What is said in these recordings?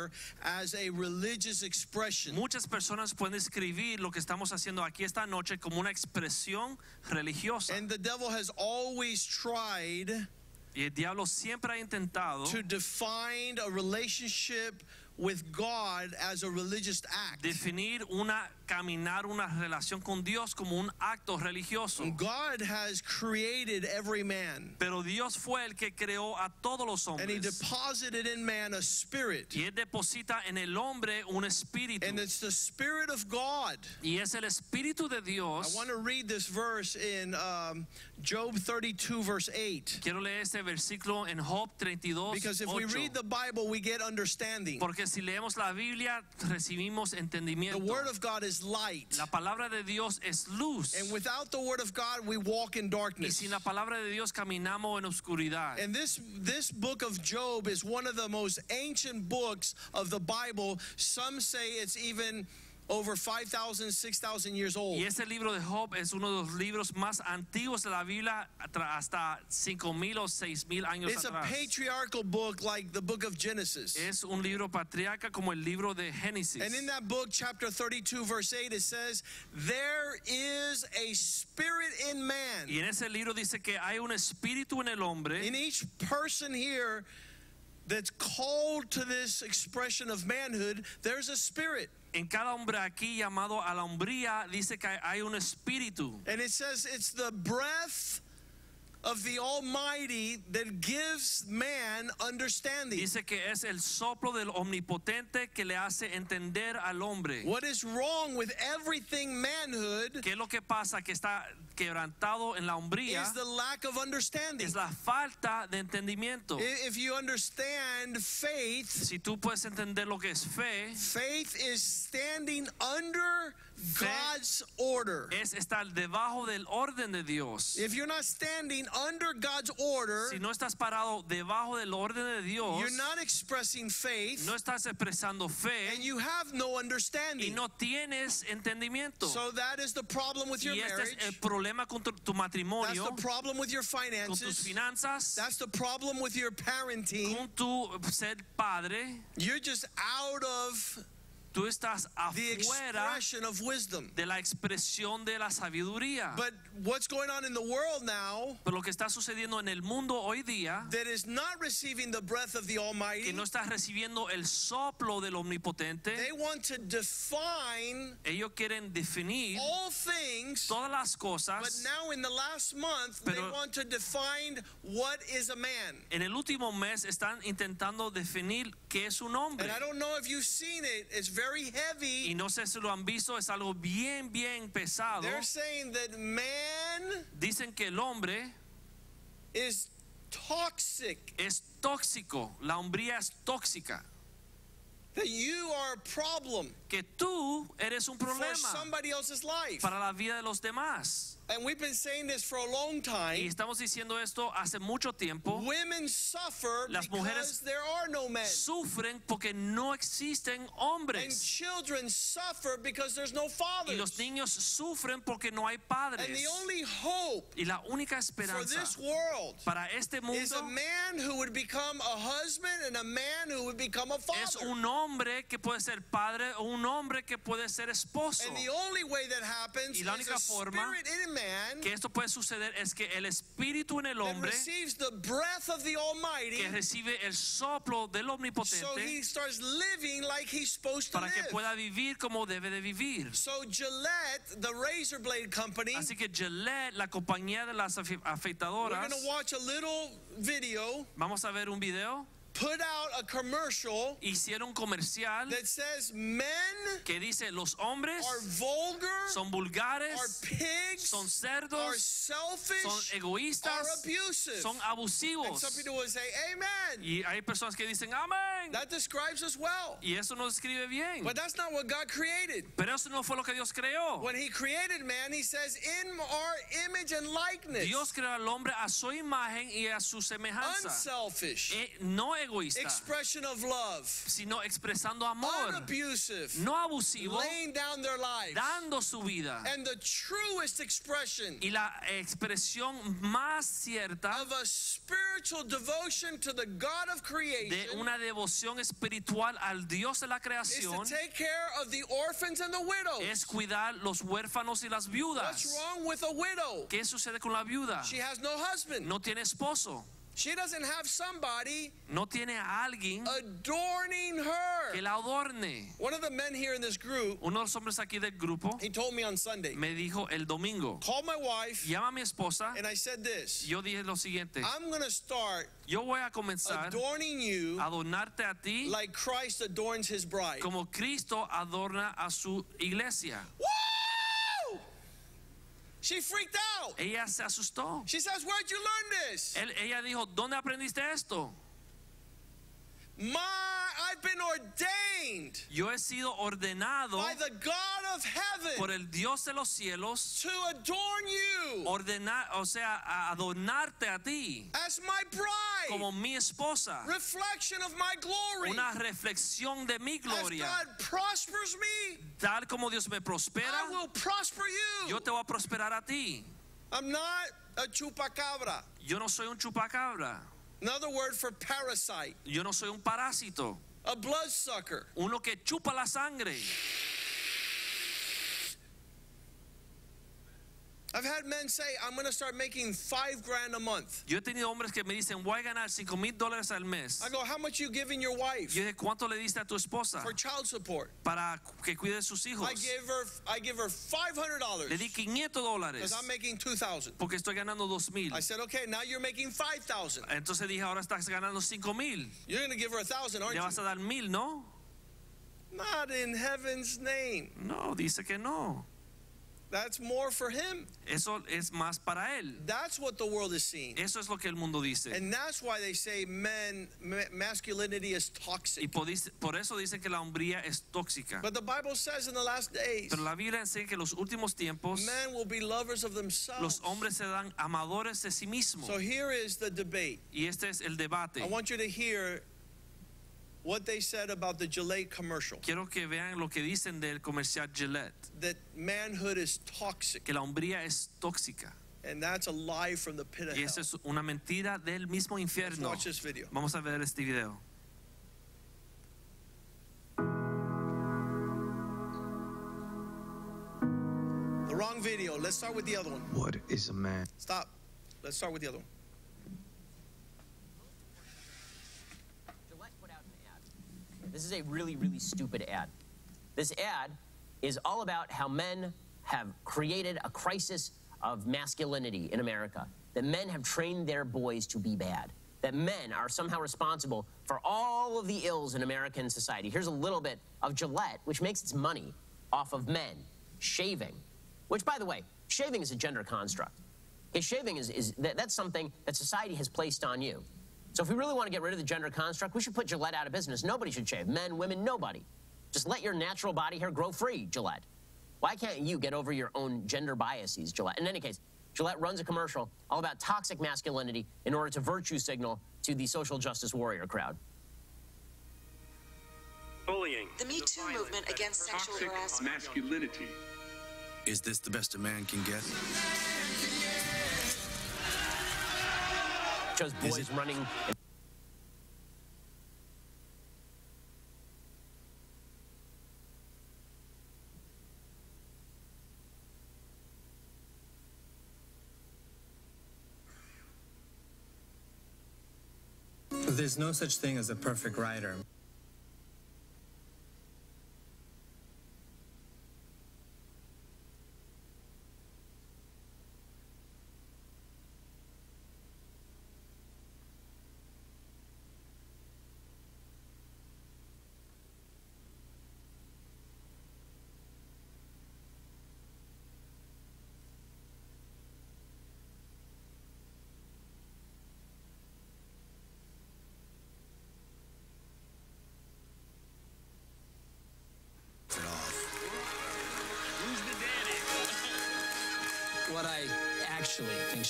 here as a religious expression. Muchas personas pueden escribir lo que estamos haciendo aquí esta noche como una expresión religiosa. And the devil has always tried Y el diablo siempre ha intentado to define a relationship with God as a religious act. definir una caminar una relación con Dios como un acto religioso. God has created every man, Pero Dios fue el que creó a todos los and He hombres. deposited in man a spirit, Y él deposita en el hombre un espíritu. and it's the spirit of God. Y es el espíritu de I Dios. want to read this verse in um, Job 32, verse 8. Quiero leer este versículo en Job 32. Because if we 8. read the Bible, we get understanding. Porque si leemos la Biblia, recibimos The entendimiento. Word of God is light. La palabra de Dios es luz. And without the Word of God, we walk in darkness. Y sin la palabra de Dios caminamos en oscuridad. And this this book of Job is one of the most ancient books of the Bible. Some say it's even over 5,000, 6,000 years old. Y ese libro de Job es uno de los libros más antiguos de la Biblia, hasta 5.000 o 6.000 años It's a patriarchal book like the book of Genesis. Es un libro patriarca como el libro de Génesis. And in that book, chapter 32, verse 8, it says, There is a spirit in man. Y en ese libro dice que hay un espíritu en el hombre. In each person here that's called to this expression of manhood, there's a spirit. En cada hombre aquí llamado a la hombría dice que hay un espíritu. And it says it's the breath of the Almighty that gives man understanding. Dice que es el soplo del omnipotente que le hace entender al hombre. What is wrong with everything manhood ¿Qué es lo que pasa? Que está quebrantado en la hombría. is the lack of understanding. Es la falta de entendimiento. If you understand faith, Si tú puedes entender lo que es fe, faith is standing under God's order. es estar debajo del orden de Dios. If you're not standing under God's order, Si no estás parado debajo del orden de Dios, you're not expressing faith no estás expresando fe, and you have no understanding. y no tienes entendimiento. So that is the problem with your Y este es el problema con tu, tu That's the problem with your finances. con tus finanzas, That's the problem with your parenting. con tu ser padre. You're just out of Tú estás afuera de la expresión de la sabiduría. But what's going on in the world now Pero lo que está sucediendo en el mundo hoy día, that is not receiving the breath of the que Almighty, no está recibiendo el soplo del omnipotente, they want to define ellos quieren definir all things. todas las But cosas. now in the last month, they Pero- want to define what is a man. En el último mes están intentando definir qué es un hombre. And I don't know if you've seen it, it's very Y heavy. no sé si lo han visto, es algo bien, bien pesado. They're saying that man Dicen que el hombre is toxic, es tóxico, la hombría es tóxica, that you are a problem que tú eres un for problema somebody else's life. para la vida de los demás. And we've been saying this for a long Y time. estamos diciendo esto hace mucho tiempo. Women suffer Las because mujeres there are no men. Sufren porque no existen And hombres. children suffer because there's no Y los fathers. niños sufren porque no hay And padres. the only hope Y la única for esperanza this world para este is a mundo man who would become a husband and a man who would become a es father. un hombre que puede ser padre o un hombre que puede ser esposo. And the only way that happens Y la is única a forma spirit in man Que esto puede suceder es que el espíritu en el hombre receives the breath of the Almighty, que recibe el soplo del so he omnipotente starts living like he's supposed to para que live. pueda vivir como debe de vivir. So Gillette, the razor blade company, Así que Gillette, la compañía de las afe- afeitadoras, watch a little video, vamos a ver un video. Put out a commercial Hicieron un comercial that says men que dice los hombres are vulgar, son are vulgares, pigs, son are cerdos, son selfish, are egoístas, abusive. son And abusivos. some people would say, Amen. Y hay personas que dicen amén. That describes us well. Y eso nos describe bien. But that's not what God created. Pero eso no fue lo que Dios creó. When He created man, He says, In our image and likeness, Dios creó al hombre a su imagen y a su semejanza. unselfish, Eh, no egoísta, expression of love, sino expresando amor, unabusive, no abusivo, laying down their lives, dando su vida. and the truest expression Y la expresión más cierta of a spiritual devotion to the God of de creation una devoción espiritual al Dios de la is to creación take care of the orphans and the widows. es cuidar los huérfanos y las What's viudas. wrong with a widow? ¿Qué sucede con la viuda? She has no husband. No tiene esposo, She doesn't have somebody no tiene a alguien adorning her. que la adorne. One of the men here in this group, Uno de los hombres aquí del grupo he told me on Sunday, me dijo el domingo, call my wife, llama a mi esposa. and I said this Yo dije lo siguiente, I'm going to start yo voy a comenzar adorning you adornarte a ti like Christ adorns his bride. como Cristo adorna a su iglesia. Woo! She freaked out. Ella se asustó. She says, Where'd you learn this? Él- ella dijo, ¿dónde aprendiste esto? My, I've been ordained Yo he sido ordenado by the God of heaven por el Dios de los cielos, to adorn you ordenar, o sea, a adornarte a ti as my bride, como mi esposa, reflection of my glory. una reflexión de mi As gloria. God prospers me, Tal como Dios me I prospera, will prosper you. yo te voy a prosperar a ti. I'm not a chupacabra. Yo no soy un chupacabra, Another word for parasite, yo no soy un parásito, a bloodsucker. uno que chupa la sangre. I've had men say, I'm going to start making five grand a month. Yo he tenido hombres que me dicen, voy a ganar 5 mil dólares al mes. I go, how much you giving your wife Yo dije, ¿cuánto le diste a tu esposa for child support? para que cuide de sus hijos? I give her, I give her five hundred dollars Le di 500 because dólares I'm making two thousand. porque estoy ganando 2 mil. I said, okay, now you're making five thousand. Entonces dije, ahora estás ganando 5 mil. You're going to give her a thousand, aren't Le vas you? a dar mil, ¿no? Not in heaven's name. No, dice que no. That's more for him. Eso es más para él. That's what the world is seeing. Eso es lo que el mundo dice. And that's why they say men, ma- masculinity is Y toxic. por, dice- por eso dicen que la hombría es tóxica. But the Bible says in the last days, Pero la Biblia enseña que en los últimos tiempos men will be lovers of los hombres se dan amadores de sí mismos. So here is the debate. Y este es el debate. I want you to hear what they said about the Gillette commercial. Quiero que vean lo que dicen del comercial Gillette, That manhood is toxic. que la hombría es tóxica. And that's a lie from the pit of Y hell. esa es una mentira del mismo Let's infierno. watch this video. Vamos a ver este video. The wrong video. Let's start with the other one. What is a man? Stop. Let's start with the other one. Gillette put out an ad. This is a really, really stupid ad. This ad is all about how men have created a crisis of masculinity in America. That men have trained their boys to be bad. That men are somehow responsible for all of the ills in American society. Here's a little bit of Gillette, which makes its money off of men shaving. Which, by the way, shaving is a gender construct. Shaving is, is that, that's something that society has placed on you. So if we really want to get rid of the gender construct, we should put Gillette out of business. Nobody should shave. Men, women, nobody. Just let your natural body hair grow free, Gillette. Why can't you get over your own gender biases, Gillette? In any case, Gillette runs a commercial all about toxic masculinity in order to virtue signal to the social justice warrior crowd. Bullying. The Me Too movement against sexual Toxic harassment. masculinity. Is this the best a man can get? Shows Is boys it- running. There's no such thing as a perfect writer.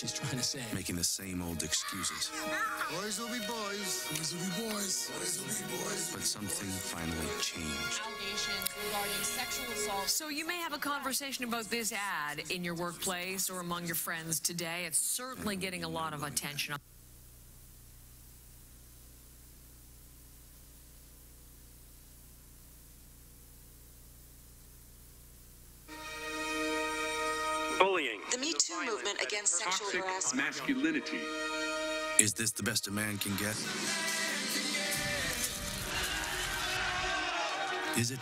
She's trying to say? Making the same old excuses. Boys will be boys. Boys will be boys. Boys will be boys. But something finally changed. Allegations regarding sexual assault. So you may have a conversation about this ad in your workplace or among your friends today. It's certainly getting a lot of attention. Against sexual Toxic harassment. masculinity. Is this the best a man can get? Is it?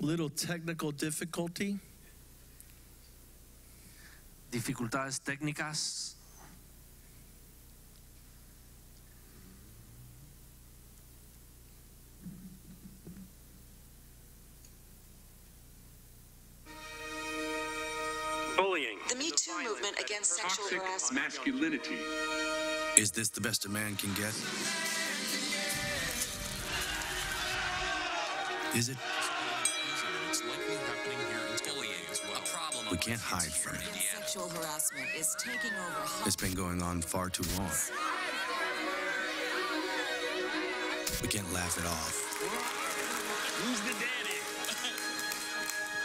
Little technical difficulty. Dificultades técnicas. Movement against sexual Toxic harassment. masculinity. Is this the best a man can get? Is it? We can't hide from it. Sexual harassment is taking over. It's been going on far too long. We can't laugh it off. Who's the daddy?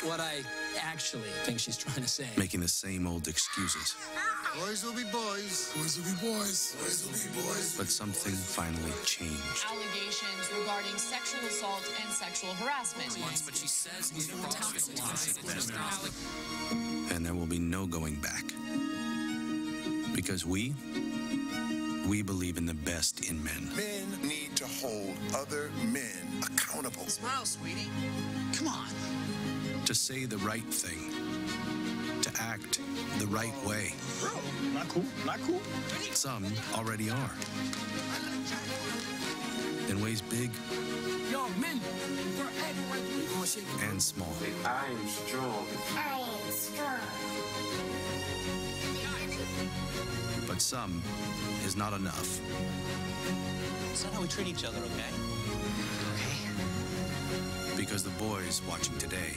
What I actually think she's trying to say. Making the same old excuses. Boys will be boys. Boys will be boys. Boys will be boys. But something finally changed. Allegations regarding sexual assault and sexual harassment. But she says he's And there will be no going back. Because we, we believe in the best in men. Men need to hold other men accountable. Smile, sweetie. Come on. To say the right thing. To act the right way. Bro, not cool. Not cool. Some already are. In ways big Yo, men, we're acting like we gonna and small. I am strong. But some is not enough. It's not how we treat each other, okay? Because the boys watching today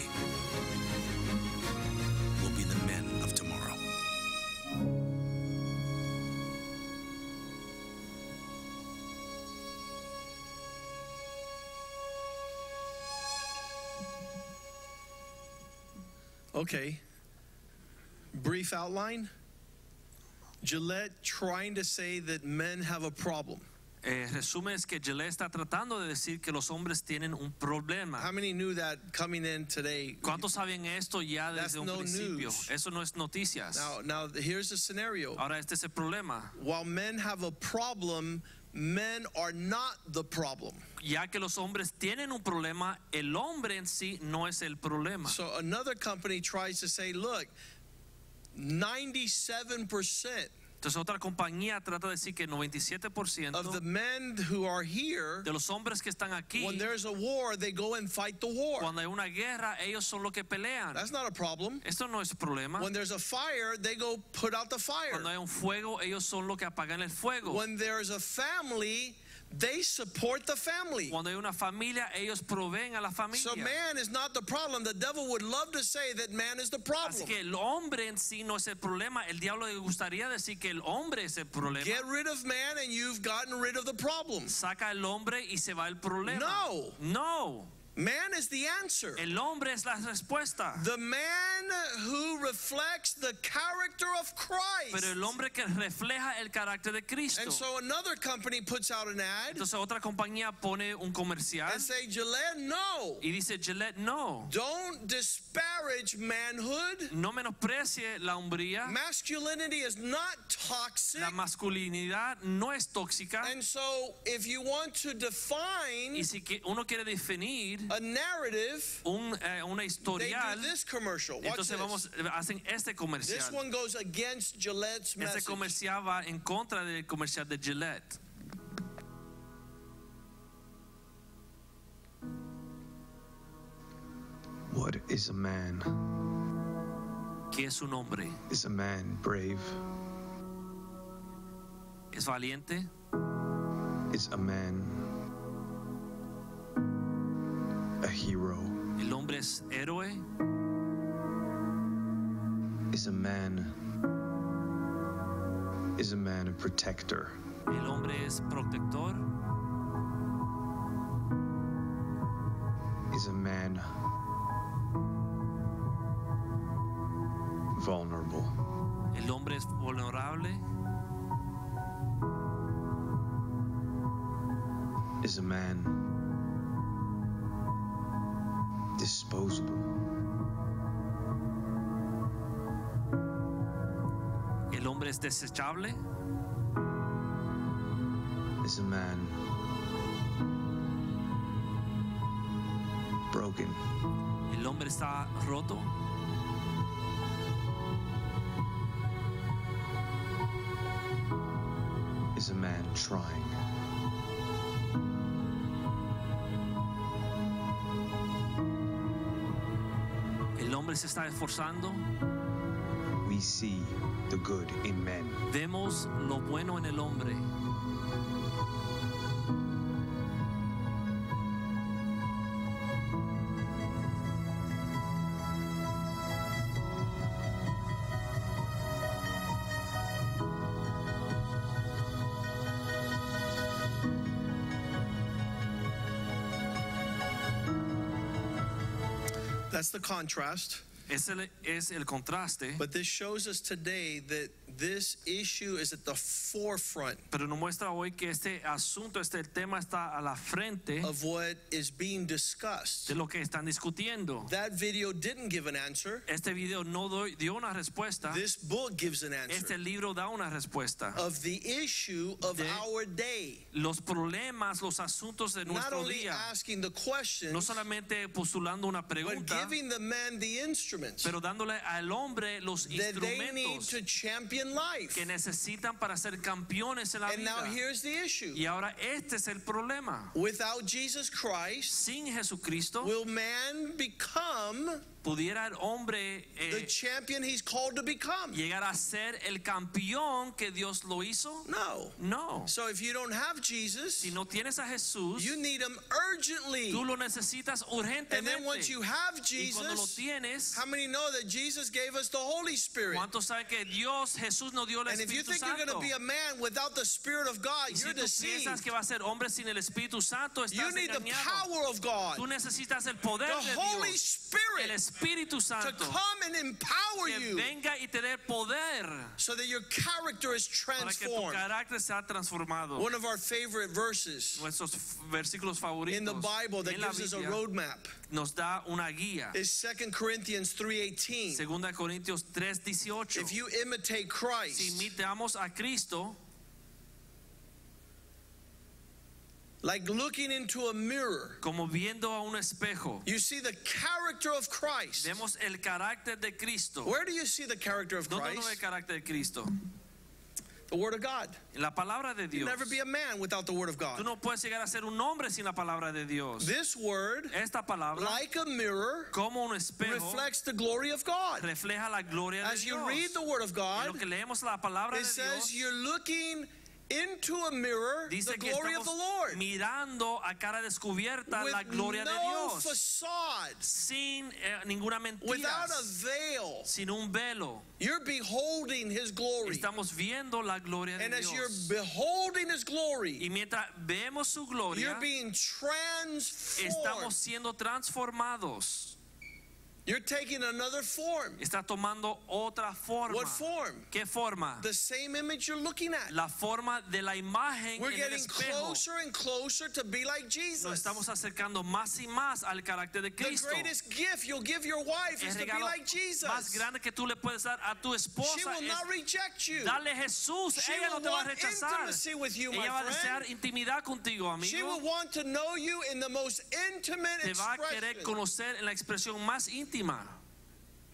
Okay. Brief outline. Gillette trying to say that men have a problem. Eh, resumen es que Gillette está tratando de decir que los hombres tienen un problema. How many knew that coming in today? ¿Cuántos saben esto ya That's desde un no principio? news. Eso no es noticias. Now, now here's the scenario. Ahora este es el problema. While men have a problem, men are not the problem. Ya que los hombres tienen un problema, el hombre en sí no es el problema. So another company tries to say, look, 97% Entonces otra compañía trata de decir que 97% of the men who are here, de los hombres que están aquí, when there's a war, they go and fight the war. cuando hay una guerra, ellos son los que pelean. That's not a problem. Esto no es problema. When there's a fire, they go put out the fire. Cuando hay un fuego, ellos son los que apagan el fuego. When there's a family, they support the family. Cuando hay una familia, ellos proveen a la familia. So man is not the problem. The devil would love to say that man is the Así problem. que el hombre en sí no es el problema. El diablo le gustaría decir que el hombre es el problema. Get rid of man and you've gotten rid of the problem. Saca el hombre y se va el problema. No. No. Man is the answer. El hombre es la respuesta. The man who reflects the character of Christ. Pero el hombre que refleja el carácter de Cristo. And so another company puts out an ad Entonces otra compañía pone un comercial and say, Gillette, no. y dice Gillette, no. Don't disparage manhood. No menosprecie la hombría. Masculinity is not toxic. La masculinidad no es tóxica. And so if you want to define Y si uno quiere definir a narrative, un, eh, una they historial, do this commercial. Watch entonces this. vamos, hacen este This comercial. one goes against Gillette's Este message. comercial va en contra del comercial de Gillette. What is a man? ¿Qué es un hombre? Is a man brave? ¿Es valiente? is a man a hero? El hombre es héroe. Is a man is a man a protector? El hombre es protector. Is a man vulnerable? El hombre es vulnerable. Is a man disposable? El hombre es desechable. Is a man broken? El hombre está roto. Hombre se está esforzando. We see the good in men. Vemos lo bueno en el hombre. The contrast. Ese es el contraste. But this shows us today that this issue is at the forefront Pero nos muestra hoy que este asunto, este tema está a la frente of what is being discussed. de lo que están discutiendo. That video didn't give an answer. Este video no doy- dio una respuesta. This book gives an Este answer libro da una respuesta. of the issue of De- our day. Los problemas, los asuntos de Not nuestro only día. asking the No questions, solamente postulando una but pregunta, giving the men the instruments pero dándole al hombre los that they need instrumentos to champion life. que necesitan para ser campeones en la And now vida. here's the issue. Y ahora este es el problema. Without Jesus Christ, Sin Jesucristo, will man become pudiera el hombre eh, the champion he's called to become? llegar a ser el campeón que Dios lo hizo? No. No. So if you don't have Jesus, Si no tienes a Jesús, you need him urgently. tú lo necesitas And then once urgentemente. you have Y cuando lo Jesus, tienes, how many know that Jesus gave us the Holy Spirit? ¿cuántos saben que Dios, Jesús nos dio el And if you Espíritu think you're going Santo? to be a man without the Spirit of God, Y si you're tú deceived. piensas que va a ser hombre sin el Espíritu Santo, You estás need the power of God, Tú necesitas el poder the de Holy Dios, Spirit, el Espíritu to Santo, come and empower que you venga y te dé poder so that your character is para que tu transformed. carácter sea transformado. One of our favorite verses Nuestros versículos favoritos in the Bible that gives us a roadmap nos da una guía. is 2 Corinthians 3:18. Segunda Corintios 3:18. If you imitate Si Christ, imitamos a Cristo, like looking into a mirror, como viendo a un espejo, you see the character of Christ. vemos el carácter de Cristo. Where do you see the character of ¿Dónde no el Christ? carácter de Cristo? The Word of God. La palabra de You Dios. never be a man without the Word of Tú God. no puedes llegar a ser un hombre sin la palabra de Dios. This Word, Esta palabra, like a mirror, como un espejo, reflects the glory of God. refleja la gloria de As you read the Word of En God, lo que leemos la palabra it de says Dios, you're looking into a mirror, dice the que glory of estamos the Lord, mirando a cara descubierta la with gloria de no Dios, facade, sin eh, ninguna mentira, without a veil. sin un velo. You're beholding His glory. Estamos viendo la gloria de And as you're Dios. beholding His glory, Y mientras vemos su you're gloria, being estamos transformed. siendo transformados. You're taking another form. Está tomando otra forma. What form? ¿Qué forma? The same image you're looking at. La forma de la imagen We're en el getting espejo. closer and closer to be like Nos Jesus. estamos acercando más y más al carácter de The Cristo. greatest gift you'll give your wife El is to be like más Jesus. grande que tú le puedes dar a tu She esposa will es not reject you. darle Jesús. She Ella no will te va a want rechazar. intimacy with you, my Ella va a desear intimidad contigo, She will amigo. want to know you in the most intimate Te va a querer expression. conocer en la expresión más íntima. vittima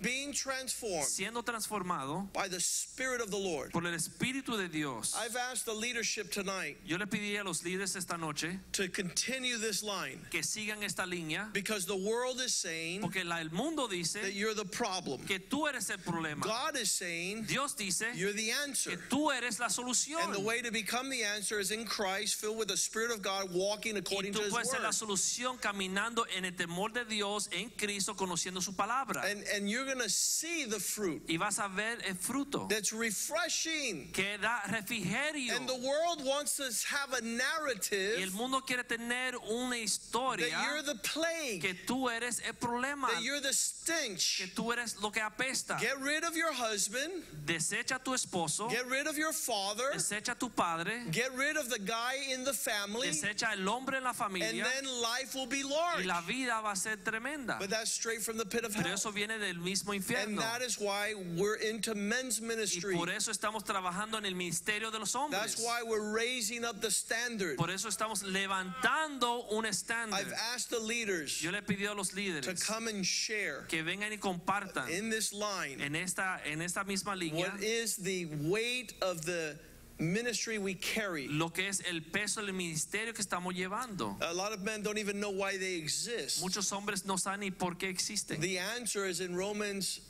being transformed siendo transformado by the Spirit of the Lord. por el Espíritu de Dios. I've asked the leadership tonight Yo le pedí a los líderes esta noche to continue this line que sigan esta línea because the world is saying porque la- el mundo that dice you're the problem. que tú eres el problema. God is saying Dios dice you're the answer. que tú eres la And the solución. way to become the answer is in Christ, filled with the Spirit of God, walking Y according to tú His puedes ser la word. solución caminando en el temor de Dios en Cristo, conociendo su palabra. And, and you're going to see the fruit Y vas a ver el fruto that's refreshing. que da refrigerio. And the world wants to have a Y el narrative mundo quiere tener una that historia you're the plague, que tú eres el problema, that you're the que stench. tú eres lo que apesta. Get rid of your husband, Desecha tu esposo, get rid of your father, desecha tu padre, get rid of the guy in the family, desecha el hombre en la and familia then life will be y large. la vida va a ser tremenda. But that's straight from the pit of Pero hell. eso viene del mismo And infierno. that is why we're into men's Y ministry. por eso estamos trabajando en el ministerio de los hombres. That's why we're raising up the standard. Por eso estamos levantando un estándar. I've asked the leaders Yo le he pedido a los to come and share que vengan y compartan in this line en esta, en esta misma línea what is the weight of the ministry we carry. lo que es el peso del ministerio que estamos llevando. A lot of men don't even know why they exist. Muchos hombres no saben ni por qué existen. The answer is in Romans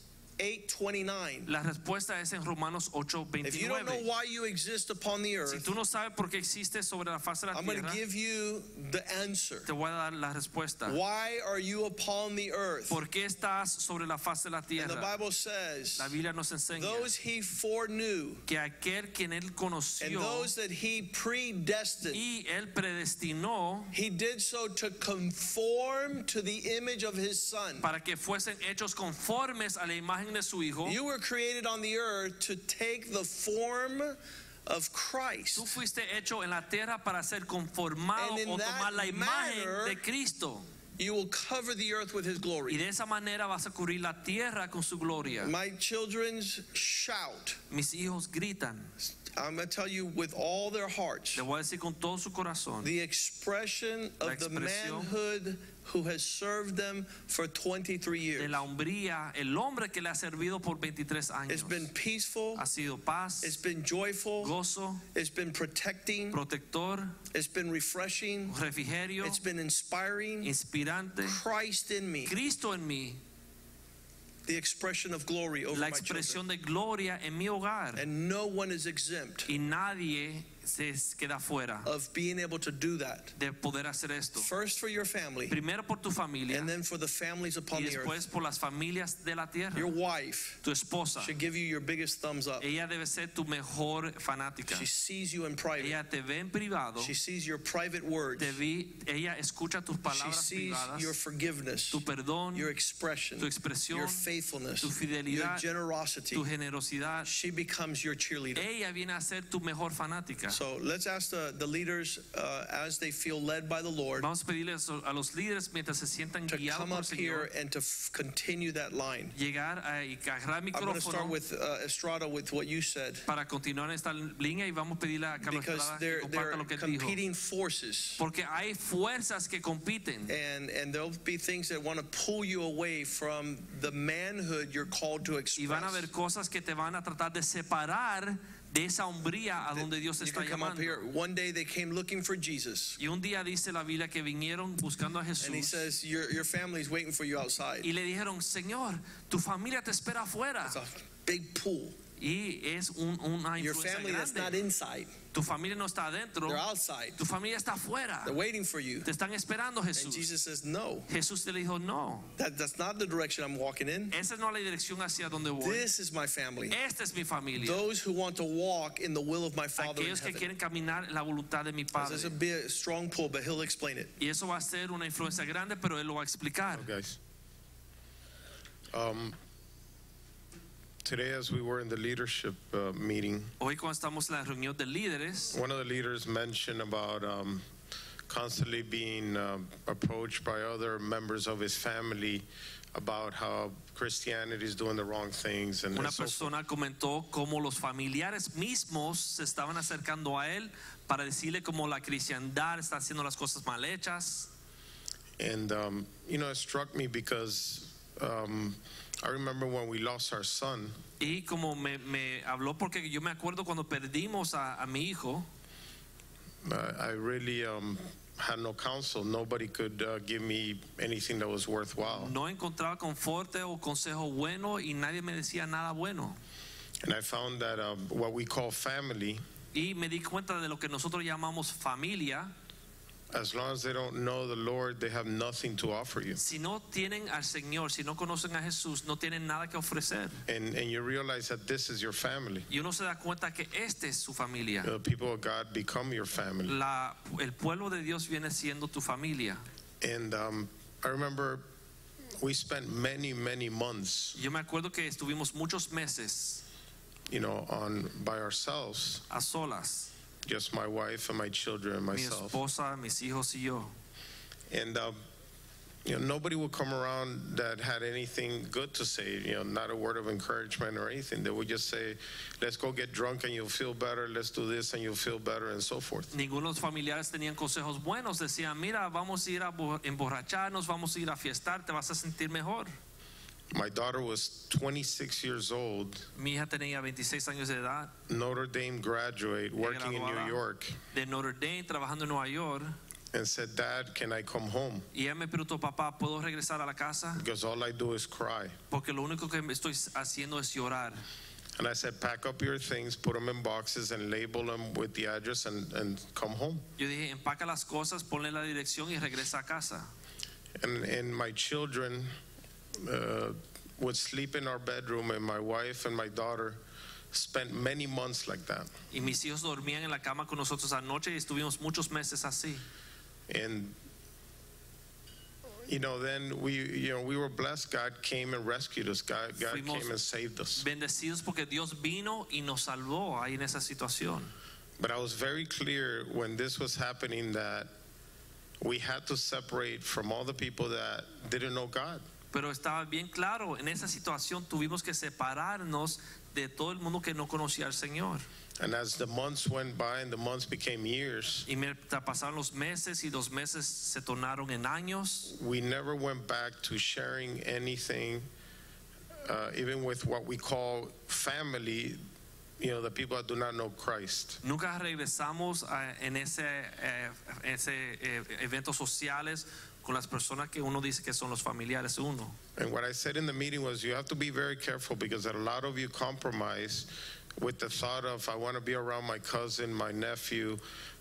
8:29. La respuesta es en Romanos If you don't know 8:29. why you exist upon the Si earth, tú no sabes por qué existes sobre la faz de la I'm going to tierra, give you the answer. te voy a dar la respuesta. Why are you upon the earth? ¿Por qué estás sobre la faz de la And the tierra? Bible says, La Biblia nos enseña those he foreknew que aquel quien él and conoció those that he predestined, y él predestinó he did so to conform to the image of his son. para que fuesen hechos conformes a la imagen de su hijo. You were created on the earth to take the form of Tú Christ. fuiste hecho en la tierra para ser conformado o tomar la imagen manner, de Cristo. You will cover the earth with his Y glory. de esa manera vas a cubrir la tierra con su gloria. My children's shout. Mis hijos gritan. I'm going to tell you with all their hearts. Le voy a decir con todo su corazón. The expression of the manhood who has served them for 23 De years. la hombría, el hombre que le ha servido por 23 It's años. been peaceful. Ha sido paz, It's been joyful. gozo, It's been protecting. protector, It's been refreshing. refrigerio, It's been inspiring. inspirante. Christ in me, Cristo en mí, the expression of glory over la my children. expresión de gloria en mi hogar. And no one is exempt Y nadie se queda fuera of being able to do that. de poder hacer esto. First for your family, Primero por tu familia and then for the families y upon the earth. después por las familias de la tierra. Your wife Tu esposa, should give you your biggest thumbs up. ella debe ser tu mejor fanática. She sees you in private. Ella te ve en privado, She sees your private words. te vi, ella escucha tus She palabras sees privadas, your forgiveness, tu perdón, your expression, tu expresión, your faithfulness, tu your fidelidad, generosity. tu generosidad. She becomes your cheerleader. Ella viene a ser tu mejor fanática. So let's ask the, the leaders uh, as they feel led by the Lord Vamos a pedirle a los líderes mientras se sientan to guiados come por el up here and to continue that line. llegar a, agarrar el I'm going to start with uh, Estrada with what you said para continuar esta línea y vamos a pedirle a Carlos Estrada que they're, comparta lo que dijo. competing forces. Porque hay fuerzas que compiten And, and there'll be things that want to pull you away from the manhood you're called to y van a express. haber cosas que te van a tratar de separar de esa hombría a donde Dios está llamando. here. One day they came looking for Jesus. Y un día dice la Biblia que vinieron buscando a And he Jesús says, Your, your family's waiting for you outside. y le dijeron, Señor, tu familia te espera afuera. It's a big pool. Y es un, una Your influencia family that's not grande. inside, Tu familia no está adentro, they're outside. tu familia está afuera. They're waiting for you. Te están esperando And Jesús. Jesus says, No, Jesús te dijo, no, that, that's not the direction I'm walking in. esa no es la dirección hacia donde voy. This is my family. Esta es mi familia. Those who want to walk in the will of my Father in Aquellos que heaven. quieren caminar en la voluntad de mi Padre. This is a strong pull, but he'll explain it. Y eso va a ser una influencia grande, pero Él lo va a explicar. guys. Um, today, as we were in the leadership uh, meeting, Hoy cuando estamos en la reunión de líderes, one of the leaders mentioned about um, constantly being uh, approached by other members of his family about how Christianity is doing the wrong things and, una and so forth. persona comentó cómo los familiares mismos se estaban acercando a Él para decirle cómo la cristiandad está haciendo las cosas mal hechas. And um, you know, it struck me because um, I remember when we lost our son, Y como me, me habló, porque yo me acuerdo cuando perdimos a, a mi hijo, uh, I really um, had no counsel. Nobody could uh, give me anything that was worthwhile. no encontraba conforte o consejo bueno y nadie me decía nada bueno. And I found that um, what we call family, Y me di cuenta de lo que nosotros llamamos familia. As long as they don't know the Lord, they have nothing to offer you. Si no tienen al Señor, si no conocen a Jesús, no tienen nada que ofrecer. And, and you realize that this is your family. Y uno se da cuenta que este es su familia. The people of God become your family. La, el pueblo de Dios viene siendo tu familia. And um, I remember we spent many, many months, Yo me acuerdo que estuvimos muchos meses you know, on by ourselves, a solas, just my wife and my children and mi myself. esposa, mis hijos y yo. And um, you know, nobody would come around that had anything good to say. You know, not a word of encouragement or anything. They would just say, "Let's go get drunk and you'll feel better. Let's do this and you'll feel better," and so forth. Ninguno de los familiares tenían consejos buenos. Decían, mira, vamos a ir a emborracharnos, vamos a ir a fiestar, te vas a sentir mejor. My daughter was 26 years old, Mi hija tenía 26 años de edad, Notre Dame graduate, working in New. York, de Notre Dame, trabajando en Nueva York. and said, "Dad, can I come home? Y ella me preguntó, papá, ¿puedo regresar a la casa? Because all I do is cry." Porque lo único que estoy haciendo es llorar. And I said, "Pack up your things, put them in boxes, and label them with the address, and, and come home." Yo dije, empaca las cosas, ponle la dirección y regresa a casa. and and my children uh, would sleep in our bedroom, and my wife and my daughter spent many months like that. Y mis hijos dormían en la cama con nosotros anoche y estuvimos muchos meses así. And you know, then we you know we were blessed. God came and rescued us. God God Fuimos came and saved us. Bendecidos porque Dios vino y nos salvó ahí en esa situación. But I was very clear when this was happening that we had to separate from all the people that didn't know God. Pero estaba bien claro, en esa situación tuvimos que separarnos de todo el mundo que no conocía al Señor. And as the months went by and the months became years, Y me pasaron los meses y los meses se tornaron en años. we never went back to sharing anything, uh, even with what we call family, you know, the people that do not know Christ. Nunca regresamos a- en ese, eh, ese eh, eventos sociales con las personas que uno dice que son los familiares uno. And what I said in the meeting was you have to be very careful because a lot of you compromise with the thought of, I want to be around my cousin, my nephew,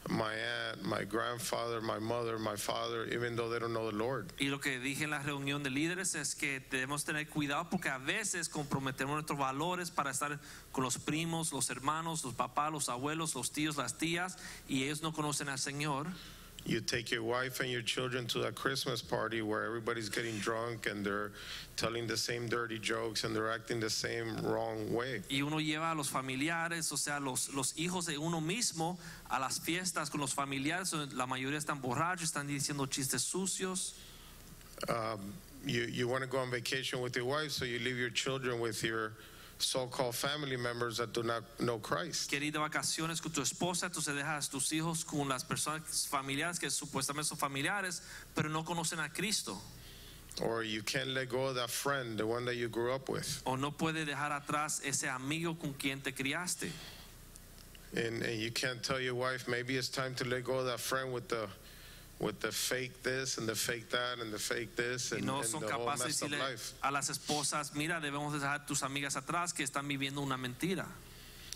my aunt, my grandfather, my mother, my father, even though they don't know the Lord. Y lo que dije en la reunión de líderes es que debemos tener cuidado porque a veces comprometemos nuestros valores para estar con los primos, los hermanos, los papás, los abuelos, los tíos, las tías y ellos no conocen al Señor. You take your wife and your children to a Christmas party where everybody's getting drunk and they're telling the same dirty jokes and they're acting the same wrong way. Y uno lleva a los familiares, o sea, los, los hijos de uno mismo a las fiestas con los familiares, la mayoría están borrachos, están diciendo chistes sucios. Um, you you want to go on vacation with your wife, so you leave your children with your so-called family members that do not know Christ. Querida vacaciones con tu esposa, tú se dejas a tus hijos con las personas familiares que supuestamente son familiares, pero no conocen a Cristo. Or you can't let go of that friend, the one that you grew up with. O no puede dejar atrás ese amigo con quien te criaste. And, and you can't tell your wife, maybe it's time to let go of that friend with the with the fake this and the fake that and the fake this Y and, no and son the capaces de decirle life. a las esposas, mira, debemos dejar tus amigas atrás que están viviendo una mentira.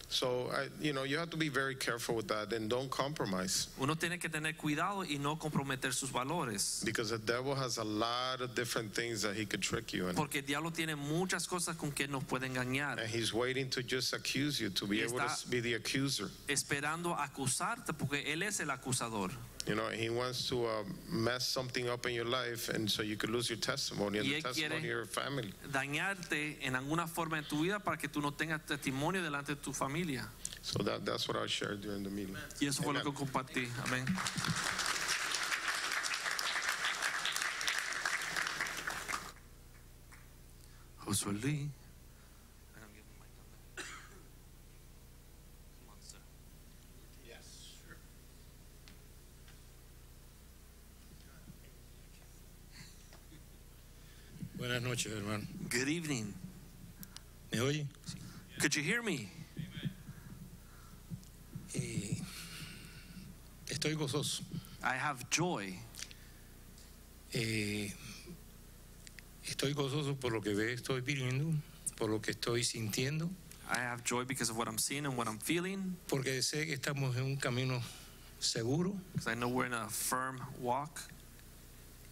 So I, you know, you have to be very careful with that and don't compromise Uno tiene que tener cuidado y no comprometer sus valores. because the devil has a lot of different things that he could trick you in. Porque el diablo tiene muchas cosas con que nos puede engañar, And he's waiting to just accuse you, to be Y able to be the accuser. esperando acusarte porque él es el acusador. You know, he wants to uh, mess something up in your life, and so you could lose your testimony and Y the testimony of your family. Dañarte en alguna forma en tu vida para que tú no tengas testimonio delante de tu familia. So that, that's what I shared during the meeting. Y eso fue lo que Amen. compartí. Amén. Josué Lee. Buenas noches, hermano. Good evening. ¿Me oye? Could you hear me? Eh, estoy gozoso. I have joy. Eh, estoy gozoso por lo que ve, estoy viviendo, por lo que estoy sintiendo, I have joy because of what I'm seeing and what I'm feeling, porque sé que estamos en un camino seguro because I know we're in a firm walk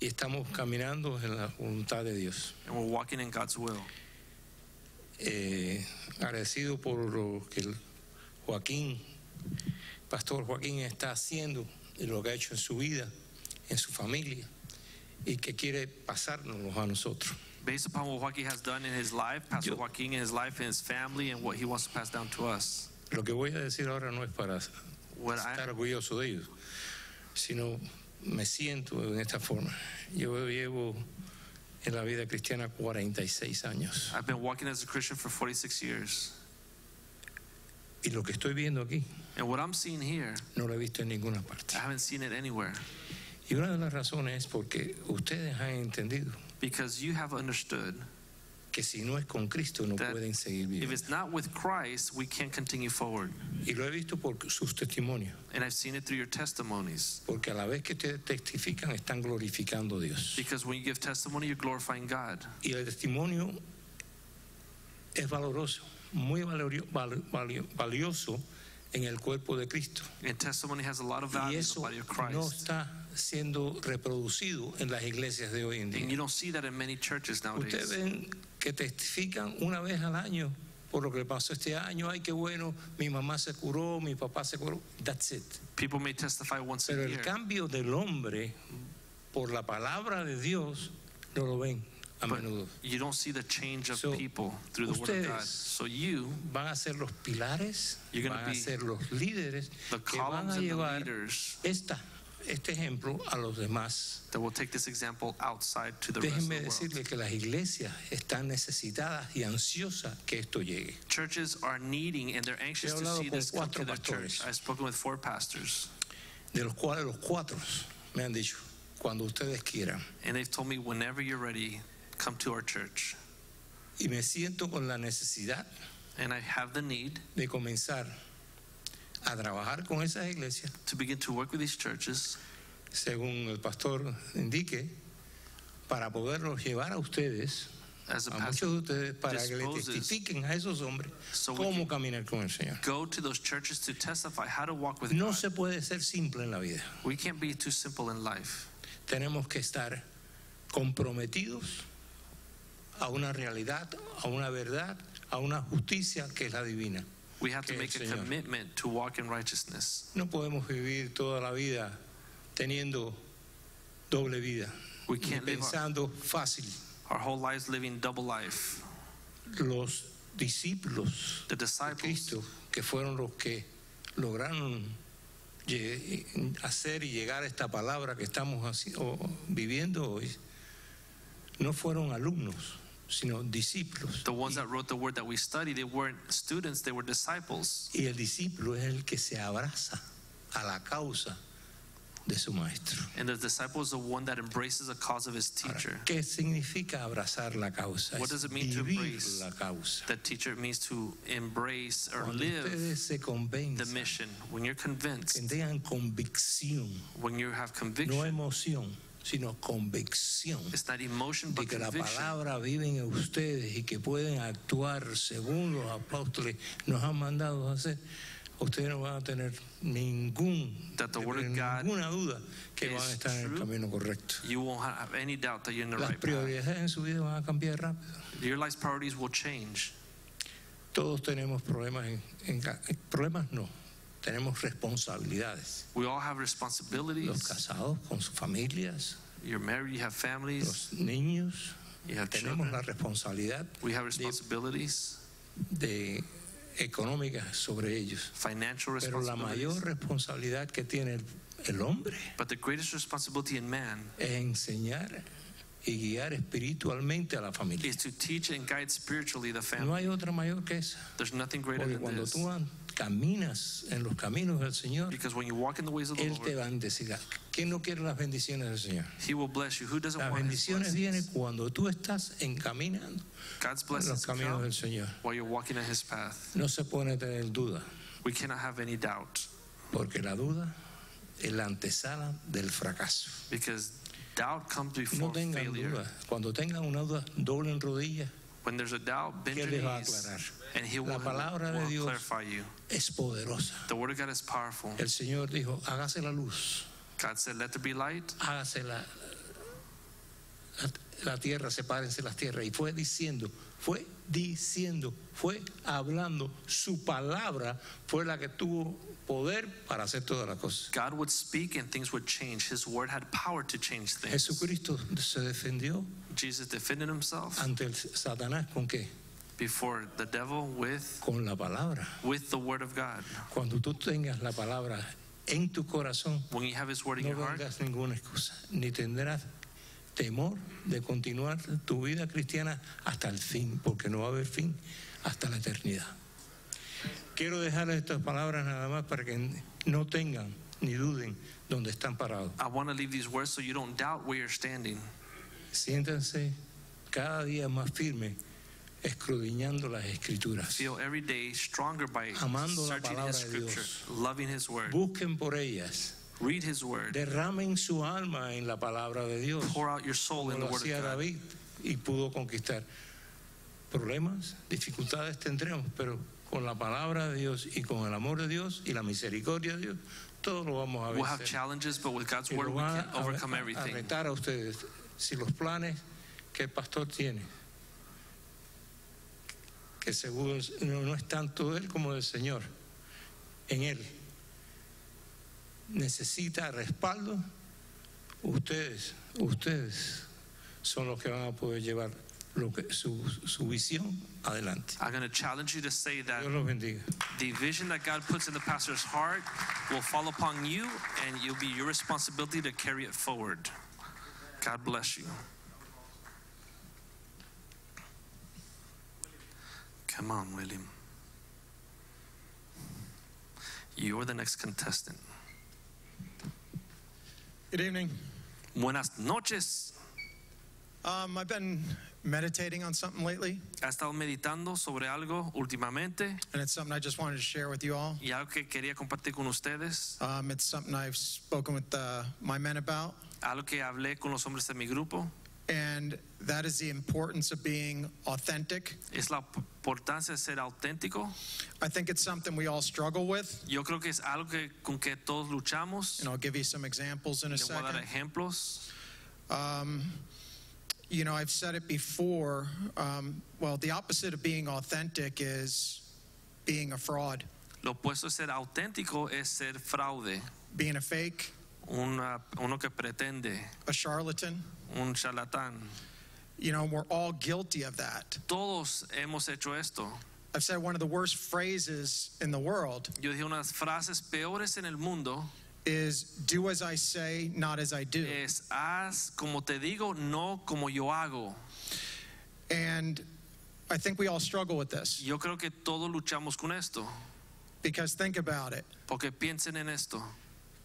y estamos caminando en la voluntad de Dios. and we're walking in God's will. Eh, agradecido por lo que el Joaquín, Pastor Joaquín, está haciendo y lo que ha hecho en su vida, en su familia, y que quiere pasárnoslo a nosotros. Based upon what Joaquin has done in his life, Pastor Joaquin in his life and his family, and what he wants to pass down to us. Lo que voy a decir ahora no es para What I- estar orgulloso de ellos, sino me siento en esta forma. Yo llevo en la vida cristiana 46 años I've been walking as a Christian for 46 years. y lo que estoy viendo aquí And what I'm seeing here, no lo he visto en ninguna parte. I haven't seen it anywhere. Y una de las razones es porque ustedes han entendido Because you have understood que si no es con Cristo no That pueden seguir if viviendo. it's not with Christ, we can't continue forward. Y lo he visto por sus testimonios, And I've seen it through your testimonies. porque a la vez que te testifican están glorificando a Dios. Because when you give testimony, you're glorifying God. Y el testimonio es valoroso, muy valorio- val- valio- valioso en el cuerpo de Cristo. And testimony has a lot of Y value in the eso body of no Christ. está siendo reproducido en las iglesias de hoy en And you día. don't see that in many churches Ustedes ven que testifican una vez al año por lo que pasó este año. Ay, qué bueno, mi mamá se curó, mi papá se curó. That's it. People may testify once a Pero el year. cambio del hombre por la palabra de Dios no lo ven a But menudo. you don't see the change of So, people through the Word of God. So you, Van a ser los pilares, You're van a be ser los líderes the que van columns a and the leaders esta, este ejemplo a los demás. that will take this example outside to the rest of the world. decirle que las iglesias están necesitadas y ansiosas que esto llegue. Churches are needing and they're anxious to see this come to their pastores. church. I've spoken with four pastors, de los cuales los cuatro me han dicho, cuando ustedes quieran. and they've told me whenever you're ready, come to our church. Y me siento con la necesidad And I have the need de comenzar a trabajar con esas iglesias, to begin to work with these churches, según el pastor indique, para poderlos llevar a ustedes, as a a muchos pastor, de ustedes, para que le testifiquen a esos hombres so cómo caminar con el Señor. go to those churches to testify how to walk with No God. se puede ser simple en la vida. We can't be too simple in life. Tenemos que estar comprometidos a una realidad, a una verdad, a una justicia que es la divina. We have to make a commitment to walk in righteousness. No podemos vivir toda la vida teniendo doble vida, We can't live our, pensando fácil. our whole lives living double life. Los discípulos The de disciples, Cristo, que fueron los que lograron hacer y llegar a esta palabra que estamos viviendo hoy, no fueron alumnos, sino discípulos. the ones that wrote the word that we study, they weren't students, they were disciples. Y el discípulo es el que se abraza a la causa de su maestro. And the disciple is the one that embraces the cause of his Ahora, teacher. ¿Qué significa abrazar la causa? What does it mean to embrace? la causa. The teacher means to embrace or Cuando live se the mission. When you're que convinced, tengan convicción, when you have conviction, no emoción, sino convicción de que la palabra vive en ustedes y que pueden actuar según los apóstoles nos han mandado a hacer. Ustedes no van a tener ningún, ninguna duda que van a estar en el camino correcto. You won't have any doubt that you're in the Las prioridades en su vida van a cambiar rápido. Your life's priorities will change. Todos tenemos problemas, en, en problemas no, tenemos responsabilidades. We all have Los responsibilities. casados con sus familias, You're married, you have families, los niños, you have tenemos la children. responsabilidad We have responsibilities, de económicas sobre ellos. financial Pero la mayor responsabilidad que tiene el, el hombre But the greatest responsibility in man es enseñar y guiar espiritualmente a la familia. is to teach and guide spiritually the No hay otra mayor que esa. There's nothing greater Porque than cuando this. tú caminas en los caminos del Señor, Because when you walk in the ways of the Él te va a bendecir. ¿Quién no quiere las bendiciones del Señor? He will bless you. Who doesn't Las want His bendiciones vienen blessings? cuando tú estás encaminando God's en blessings los caminos come del Señor. while you're walking in His path. No se puede tener duda, We cannot have any doubt porque la duda es la antesala del fracaso. because doubt comes No before tengan failure. duda. Cuando tengan una duda, doblen rodillas. When there's a doubt, bend ¿Qué your knees, and He will, will Dios clarify you. es poderosa. The Word of God is powerful. El Señor dijo, hágase la luz, God said, "Let there be light." hágase la, la, la tierra, sepárense las tierras. Y fue diciendo, fue diciendo, fue hablando. Su palabra fue la que tuvo poder para hacer todas las cosas. God would speak and things would change. His word had power to change things. Jesucristo se defendió Jesus defended himself ante el Satanás con qué? before the devil with Con la palabra. with the word of God. Cuando tú tengas la palabra en tu corazón, When you have his word in no your heart, tendrás ninguna excusa, ni tendrás temor de continuar tu vida cristiana hasta el fin, porque no va a haber fin hasta la eternidad. Quiero dejarles estas palabras nada más para que no tengan ni duden dónde están parados. I want to leave these words so you don't doubt where you're standing. Siéntanse cada día más firmes, escudriñando las escrituras. Feel every day stronger by Amando la palabra his de scripture, Dios. loving his word. Busquen por ellas. Read his word. Derramen su alma en la palabra de Dios. Pour out your soul como in the lo word of hacía God. David y pudo conquistar. Problemas, dificultades tendremos, pero con la palabra de Dios y con el amor de Dios y la misericordia de Dios, todo lo vamos a We'll have vencer. challenges, but with God's word we can a- overcome a, a everything. retar a ustedes si los planes que el pastor tiene, que seguro no, no es tanto de él como del Señor, en él, necesita respaldo, ustedes, ustedes son los que van a poder llevar lo que, su, su visión adelante. I'm going to challenge you to say that Dios los bendiga. the vision that God puts in the pastor's heart will fall upon you, and it'll be your responsibility to carry it forward. God bless you. Come on, William. You're the next contestant. Good evening. Buenas noches. Um, I've been meditating on something lately, ¿Ha estado meditando sobre algo últimamente? and it's something I just wanted to share with you all. Y algo que quería compartir con ustedes. Um, it's something I've spoken with uh, my men about, Algo que hablé con los hombres de mi grupo. And that is the importance of being authentic. Es la importancia de ser auténtico. I think it's something we all struggle with, Yo creo que es algo que, con que todos luchamos. and I'll give you some examples in a Le voy a dar ejemplos. Um, you know, I've said it before. Um, well, the opposite of being authentic is being a fraud, Lo opuesto de ser auténtico es ser fraude. being a fake, Una- uno que pretende. a charlatan. Un charlatán. You know, we're all guilty of that. Todos hemos hecho esto. I've said one of the worst phrases in the world Yo dije unas frases peores en el mundo. is do as I say, not as I do. Es haz como te digo, no como yo hago. And I think we all struggle with this Yo creo que todos luchamos con esto. because think about it. Porque piensen en esto.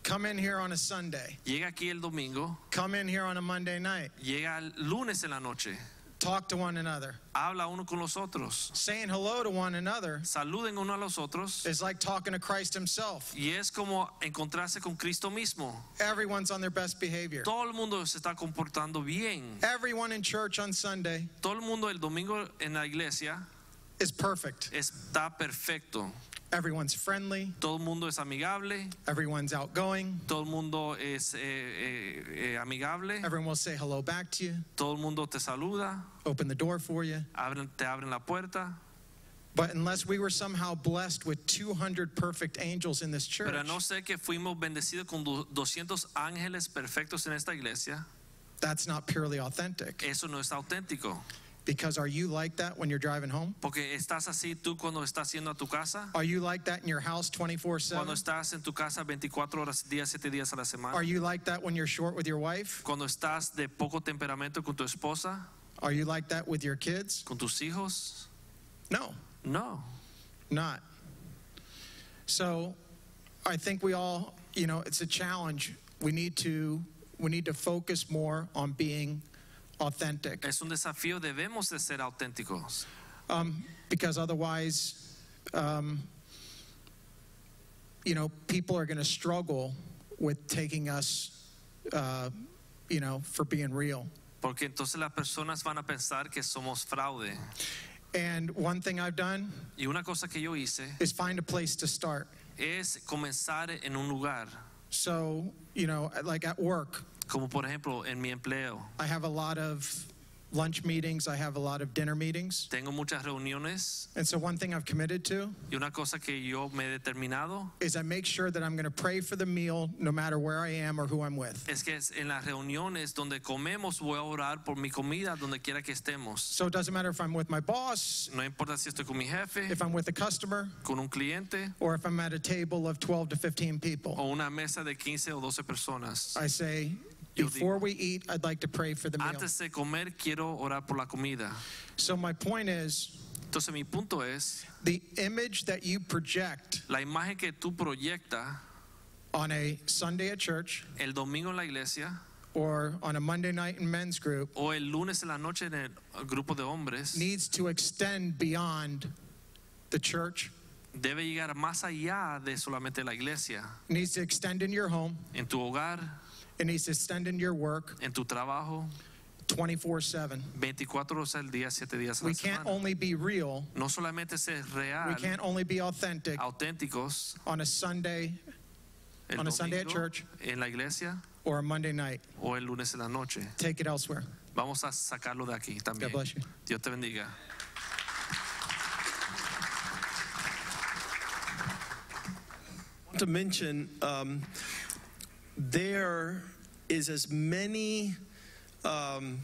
Come in here on a Sunday, Llega aquí el domingo, come in here on a Monday night, llega el lunes en la noche, talk to one another. habla uno con los otros, Saying hello to one another saluden uno a los otros is like talking to Christ Himself. y es como encontrarse con Cristo mismo. Everyone's on their best behavior. Todo el mundo se está comportando bien. Everyone in church on Sunday Todo el mundo el domingo en la iglesia is perfect. está perfecto. Everyone's friendly. Todo el mundo es amigable. Everyone's outgoing. Todo el mundo es eh, eh, eh, amigable. Everyone will say hello back to you, Todo el mundo te saluda. open the door for you. Abren, te abren la puerta. But unless we were somehow blessed with 200 perfect angels in this church, Pero no ser que fuimos bendecidos con du- 200 ángeles perfectos en esta iglesia, that's not purely authentic. eso no es auténtico. Because are you like that when you're driving home? Porque estás así tú cuando estás yendo a tu casa, Are you like that in your house 24 cuando 7? estás en tu casa 24 horas, días, 7 días a la semana, Are you like that when you're short with your wife? cuando estás de poco temperamento con tu esposa, Are you like that with your kids? con tus hijos. No, No, not. So I think we all, you know, it's a challenge. We need to we need to focus more on being authentic Es un desafío, debemos de ser auténticos. um, because otherwise, um, you know, people are going to struggle with taking us, uh, you know, for being real. Porque entonces las personas van a pensar que somos fraude. And one thing I've done Y una cosa que yo hice is find a place to start. es comenzar en un lugar, So, you know, like at work, como por ejemplo en mi empleo. I have a lot of lunch meetings, I have a lot of dinner meetings. Tengo muchas reuniones And so, one thing I've committed to y una cosa que yo me he determinado is I make sure that I'm going to pray for the meal no matter where I am or who I'm with. es que es en las reuniones donde comemos voy a orar por mi comida donde quiera que estemos. So, it doesn't matter if I'm with my boss, No importa si estoy con mi jefe, if I'm with a customer, con un cliente or if I'm at a table of 12 to 15 people. o una mesa de 15 o 12 personas. I say, before we eat, I'd like to pray for the meal. Antes de comer quiero orar por la comida. So, my point is Entonces mi punto es, the image that you project la imagen que tú proyectas on a Sunday at church el domingo en la iglesia or on a Monday night in men's group o el lunes en la noche en el grupo de hombres needs to extend beyond the church, debe llegar más allá de solamente la iglesia, needs to extend in your home, en tu hogar, it needs to extend in your work en tu trabajo, 24 7. 24 horas al día, 7 días a la We can't only be real, No solamente ser real. we can't only be authentic auténticos on a Sunday el On a Sunday at church. en la iglesia or a Monday night. o el lunes en la noche. Take it elsewhere. Vamos a sacarlo de aquí también. God bless you. Dios te bendiga. to mention um, there is as many um,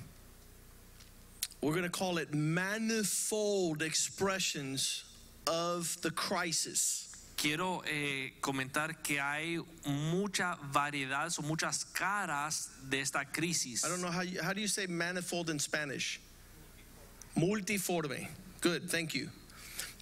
we're going to call it manifold expressions of the crisis. Quiero eh, comentar que hay mucha variedad o muchas caras de esta crisis. i don't know how you, how do you say manifold in spanish? Multiforme. Good thank you.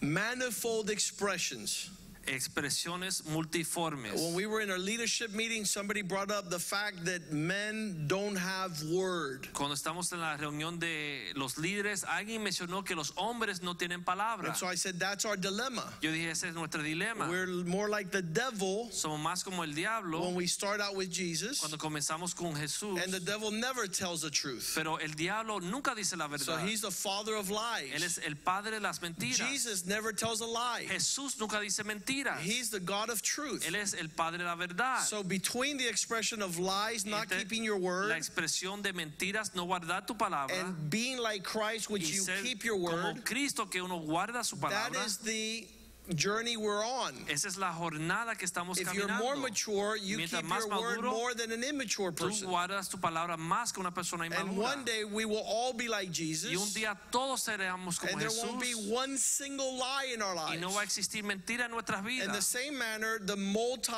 Manifold expressions Expresiones multiformes. When we were in our leadership meeting, somebody brought up the fact that men don't have word. Cuando estamos en la reunión de los líderes, alguien mencionó que los hombres no tienen palabra. And so I said, that's our dilemma. Yo dije, ese es nuestro dilema. We're more like the devil Somos más como el diablo when we start out with Jesus, cuando comenzamos con Jesús. and the devil never tells the truth. Pero el diablo nunca dice la So verdad. he's the father of Él lies. es el padre de las mentiras. Jesus never tells a lie. Jesús nunca dice mentiras. He's the God of truth. Él es el padre de la verdad. So between the expression of lies, not Entre keeping your La word, expresión de mentiras, no guardar tu palabra. and being like Christ, which you keep your como word, Cristo que uno guarda su palabra. is the journey we're on. Esa es la jornada que estamos If you're more mature, you Mientras keep your word more than an immature Tú person. guardas tu palabra más que una persona And one day we will all be like y un Jesus, día todos seremos como and there won't be one single lie in our Y lives. no va a existir mentira en nuestras In the same manner, the multi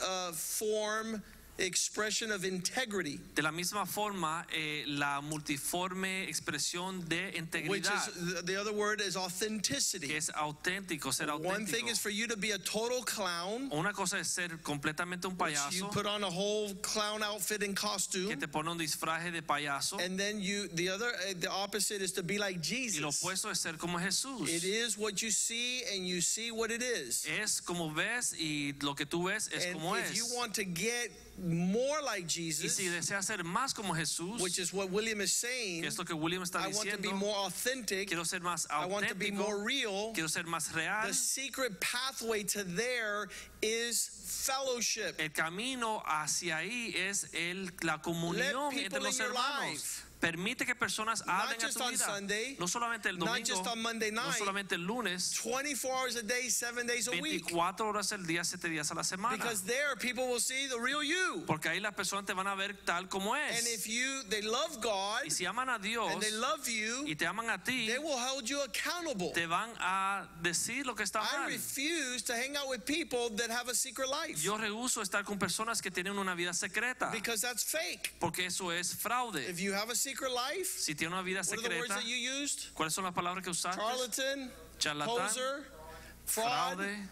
uh, form expression of integrity, De la misma forma, eh, la multiforme expresión de integridad. which is the- the other word is authenticity. que es auténtico, ser auténtico. One thing is for you to be a total clown, Una cosa es ser completamente un which you put on a whole clown outfit and costume. que te pone un disfraje de payaso. and then you the other uh, the opposite is to be like Jesus. Y lo opuesto es ser como Jesús. It is what you see, and you see what it is. Es como ves y lo que tú ves es And como if es. you want to get more like Y Jesus, si deseas ser más como Jesús, which is what William is saying, que es lo que William está I want to be more authentic. quiero ser más I want to be auténtico, more real. quiero ser más real. The secret pathway to there is fellowship. El camino hacia ahí es el, la comunión entre los hermanos. life. Permite que personas hablen a tu vida. Sunday, no solamente el domingo, Monday no night, solamente el lunes, 24 hours a day, days a week. 24 horas al día, 7 días a la semana. Because there people will see the real you. Porque ahí las personas te van a ver tal como And es. if you they love God Y si aman a Dios and they love you, y te aman a ti, they will hold you accountable. te van a decir lo que está I mal. refuse to hang out with people that have a secret life Yo rehuso estar con personas que tienen una vida secreta. because that's fake. Porque eso es fraude. If you have a secret life, Si tiene una vida what are the words secreta, that you used? ¿cuáles son las palabras que usaste? Charlatan, Charlatán, poser, fraud, fraude,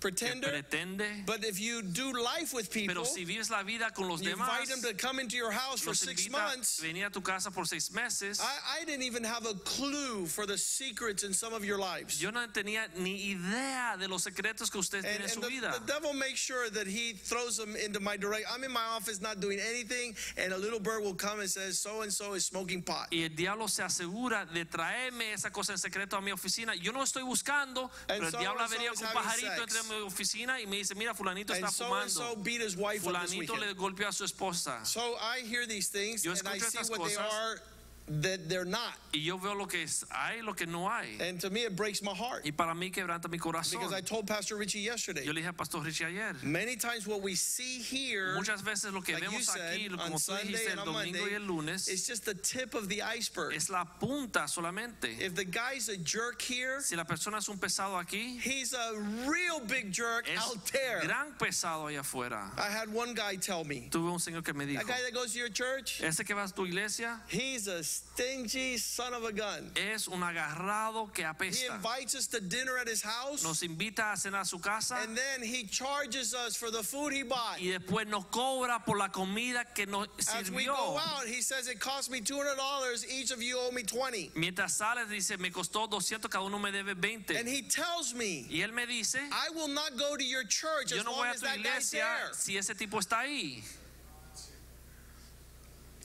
que pretender. pretende. But if you do life with people, Pero si vives la vida con los you invite them to come into your house for six months. venir a tu casa por seis meses. I, I didn't even have a clue for the secrets in some of your lives. Yo no tenía ni idea de los secretos que usted tiene en And, su and vida. the, devil makes sure that he throws them into my direct. I'm in my office not doing anything, and a little bird will come and says, "So and so is smoking pot." Y el diablo se asegura de traerme esa cosa en secreto a mi oficina. Yo no estoy buscando, pero el diablo ha venido con un pajarito entre mi oficina y me dice, mira, fulanito está so and so fumando. beat his wife up this Fulanito le golpeó a su esposa. So I hear these things Yo and I escucho see what they are that they're not. Y yo veo lo que es, hay, lo que no hay. And to me, it breaks my heart Y para mí quebranta mi corazón. because I told Pastor Richie yesterday. Yo le dije a Pastor Richie ayer. Many times what we see here, Muchas veces lo que like vemos said, aquí, como tú Sunday dijiste, el domingo Monday, y el lunes, it's just the tip of the iceberg. es la punta solamente. If the guy's a jerk here, Si la persona es un pesado aquí, he's a real big jerk es out there. gran pesado allá afuera. I had one guy tell me, Tuve un señor que me dijo, that guy that goes to your church, ese que va a tu iglesia he's a stingy son of a gun. es un agarrado que He apesta. invites us to dinner at his house, Nos invita a cenar a su casa and then he charges us for the food he bought. y después nos cobra por la comida que nos As we go sirvió. out, he says it cost me $200. Each of you owe me 20. Mientras sale dice, me costó 200, cada uno me debe 20. And he tells me, Y él me dice, I will not go to your church yo as no long voy a as tu that iglesia si ese tipo está ahí.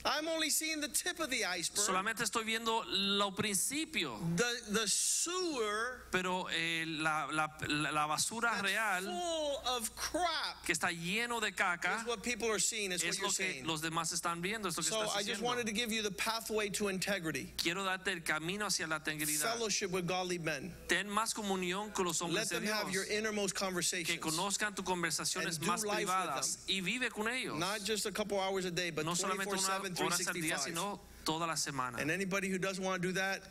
I'm only seeing the tip of the iceberg. Solamente estoy viendo lo principio. The, the sewer Pero eh, la, la- basura real full of crap que está lleno de caca is what people are seeing, is what es you're lo que los demás están viendo, es lo que So estás I just wanted to give you the pathway to integrity. Quiero darte el camino hacia la integridad. Fellowship with godly men. Ten más comunión con los Let hombres de them have your Dios. Que conozcan tus conversaciones más privadas y vive con ellos. Not just a couple hours a day, but No solamente 24 una 7, hora al día, 365. sino toda la semana. And anybody who doesn't want to do that,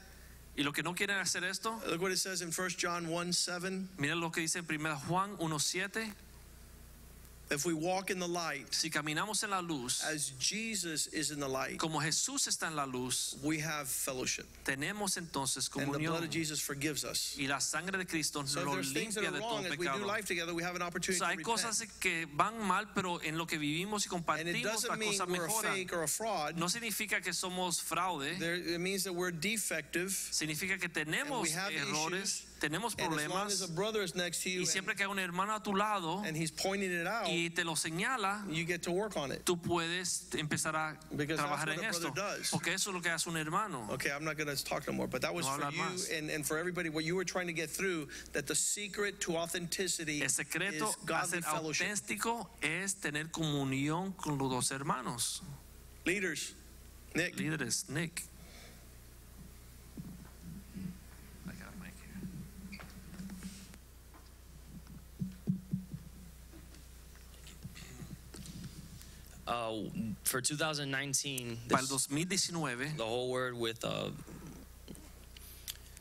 Y lo que no quieren hacer esto, look what it says in 1 John 1 7. miren lo que dice en 1 Juan 1.7. If we walk in the light, Si caminamos en la luz, as Jesus is in the light, como Jesús está en la luz, we have fellowship. tenemos entonces And the blood comunión. of Jesus forgives us. Y la sangre de Cristo So that limpia de todo as we do pecado. life together, we have an O opportunity sea, hay cosas que van mal, pero en lo que vivimos y compartimos las cosas mejoran. No significa que somos fraude, There, it means that we're defective. significa que tenemos we have errores, tenemos And as as a problemas. Y siempre que hay un hermano a tu lado out, y te lo señala, tú puedes empezar a Because trabajar en esto. Porque eso es lo que hace un hermano. Okay, I'm not going to talk no more, but that was No for you más. and, and for everybody what you were trying to get through that the secret to authenticity El secreto is godly ser fellowship. auténtico es tener comunión con los dos hermanos. Leaders, Nick, Líderes, Nick. Uh, for 2019, Para el 2019, the whole word with uh,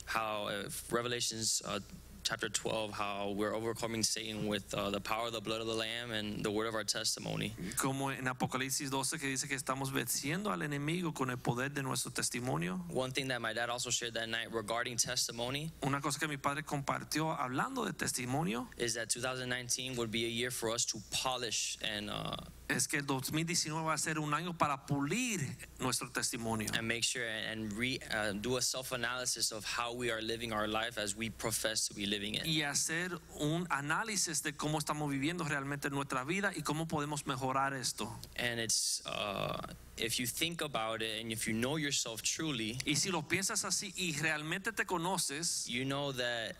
how uh, Revelations uh, chapter 12, how we're overcoming Satan with uh, the power of the blood of the Lamb and the word of our testimony. como en Apocalipsis 12 que dice que estamos venciendo al enemigo con el poder de nuestro testimonio. One thing that my dad also shared that night regarding testimony Una cosa que mi padre compartió hablando de testimonio is that 2019 would be a year for us to polish and uh, es que el 2019 va a ser un año para pulir nuestro testimonio and make sure and re, uh, do a self-analysis of how we are living our life as we profess to be living it. y hacer un análisis de cómo estamos viviendo realmente nuestra vida y cómo podemos mejorar esto. And it's uh, if you think about it and if you know yourself truly, Y si lo piensas así y realmente te conoces, you know that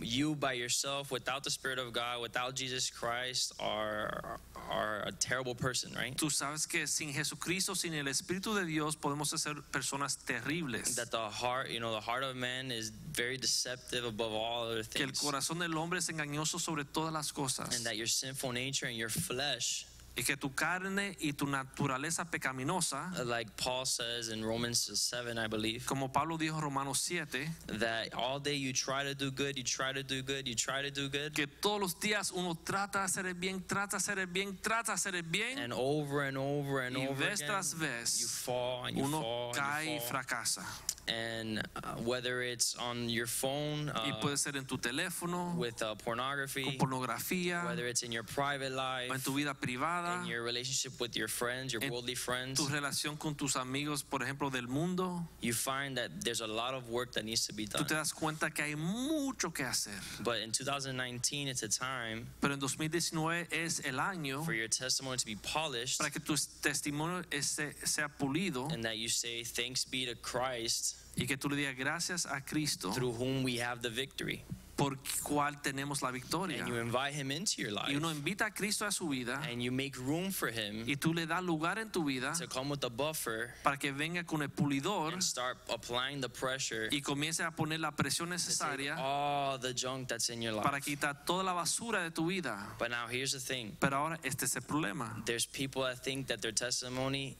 you by yourself, without the Spirit of God, without Jesus Christ, are are a terrible person, right? tú sabes que sin Jesucristo, sin el Espíritu de Dios, podemos ser personas terribles. That the heart, you know, the heart of man is very deceptive above all other things. Que el corazón del hombre es engañoso sobre todas las cosas. and that your sinful nature and your flesh, Y que tu carne y tu naturaleza pecaminosa, uh, like Paul says in Romans seven, I believe, como Pablo dijo en Romanos 7, that all day you try to do good, you try to do good, you try to do good, que todos los días uno trata de hacer el bien, trata de hacer el bien, trata de hacer el bien, and over and over and y over vez again, tras you vez fall and you uno fall cae and y you fall. fracasa. And uh, whether it's on your phone y uh, puede ser en tu teléfono, with uh, pornography, con pornografía, whether it's in your private life, en tu vida privada, in your relationship with your friends, your worldly friends, tu relación con tus amigos, por ejemplo, del mundo, you find that there's a lot of work that needs to be tú done. te das cuenta que hay mucho que hacer. But in 2019, it's a time Pero en 2019 es el año for your testimony to be polished para que tu testimonio ese- sea pulido and that you say, Thanks be to Christ, y que tú le digas gracias a Cristo through whom we have the victory. por cual tenemos la victoria. And you invite him into your life. Y uno invita a Cristo a su vida and you make room for him y tú le das lugar en tu vida to come with a buffer para que venga con el pulidor and start applying the pressure y comience a poner la presión necesaria all the junk that's in your para life. quitar toda la basura de tu vida. But now here's the thing. Pero ahora este es el problema. There's people that think that their testimony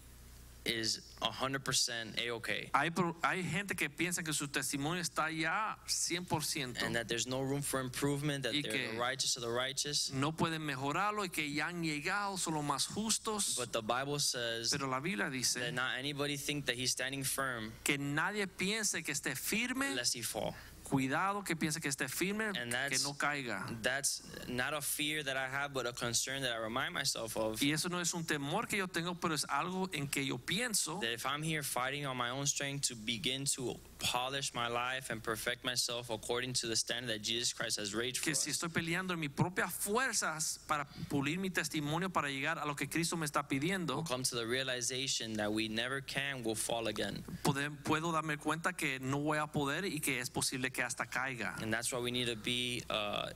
is 100% a-okay. Hay, pro- hay gente que piensa que su testimonio está ya 100%. And that there's no room for improvement, that Y they're que- the righteous of the righteous. no pueden mejorarlo y que ya han llegado, son los más justos. But the Bible says Pero la Biblia dice that not anybody think that he's standing firm que nadie piense que esté firme. lest he fall. Cuidado que piense que esté firme, que no caiga. That's not a fear that I have, but a concern that I remind myself of. Y eso no es un temor que yo tengo, pero es algo en que yo pienso That if I'm here fighting on my own strength to begin to polish my life and perfect myself according to the standard that Jesus Christ has raised for que si us, estoy peleando en mis propias fuerzas para pulir mi testimonio para llegar a lo que Cristo me está pidiendo, we'll come to the realization that we never can, will fall again. puede- puedo darme cuenta que no voy a poder y que es posible que hasta caiga. And that's why we need to be, uh,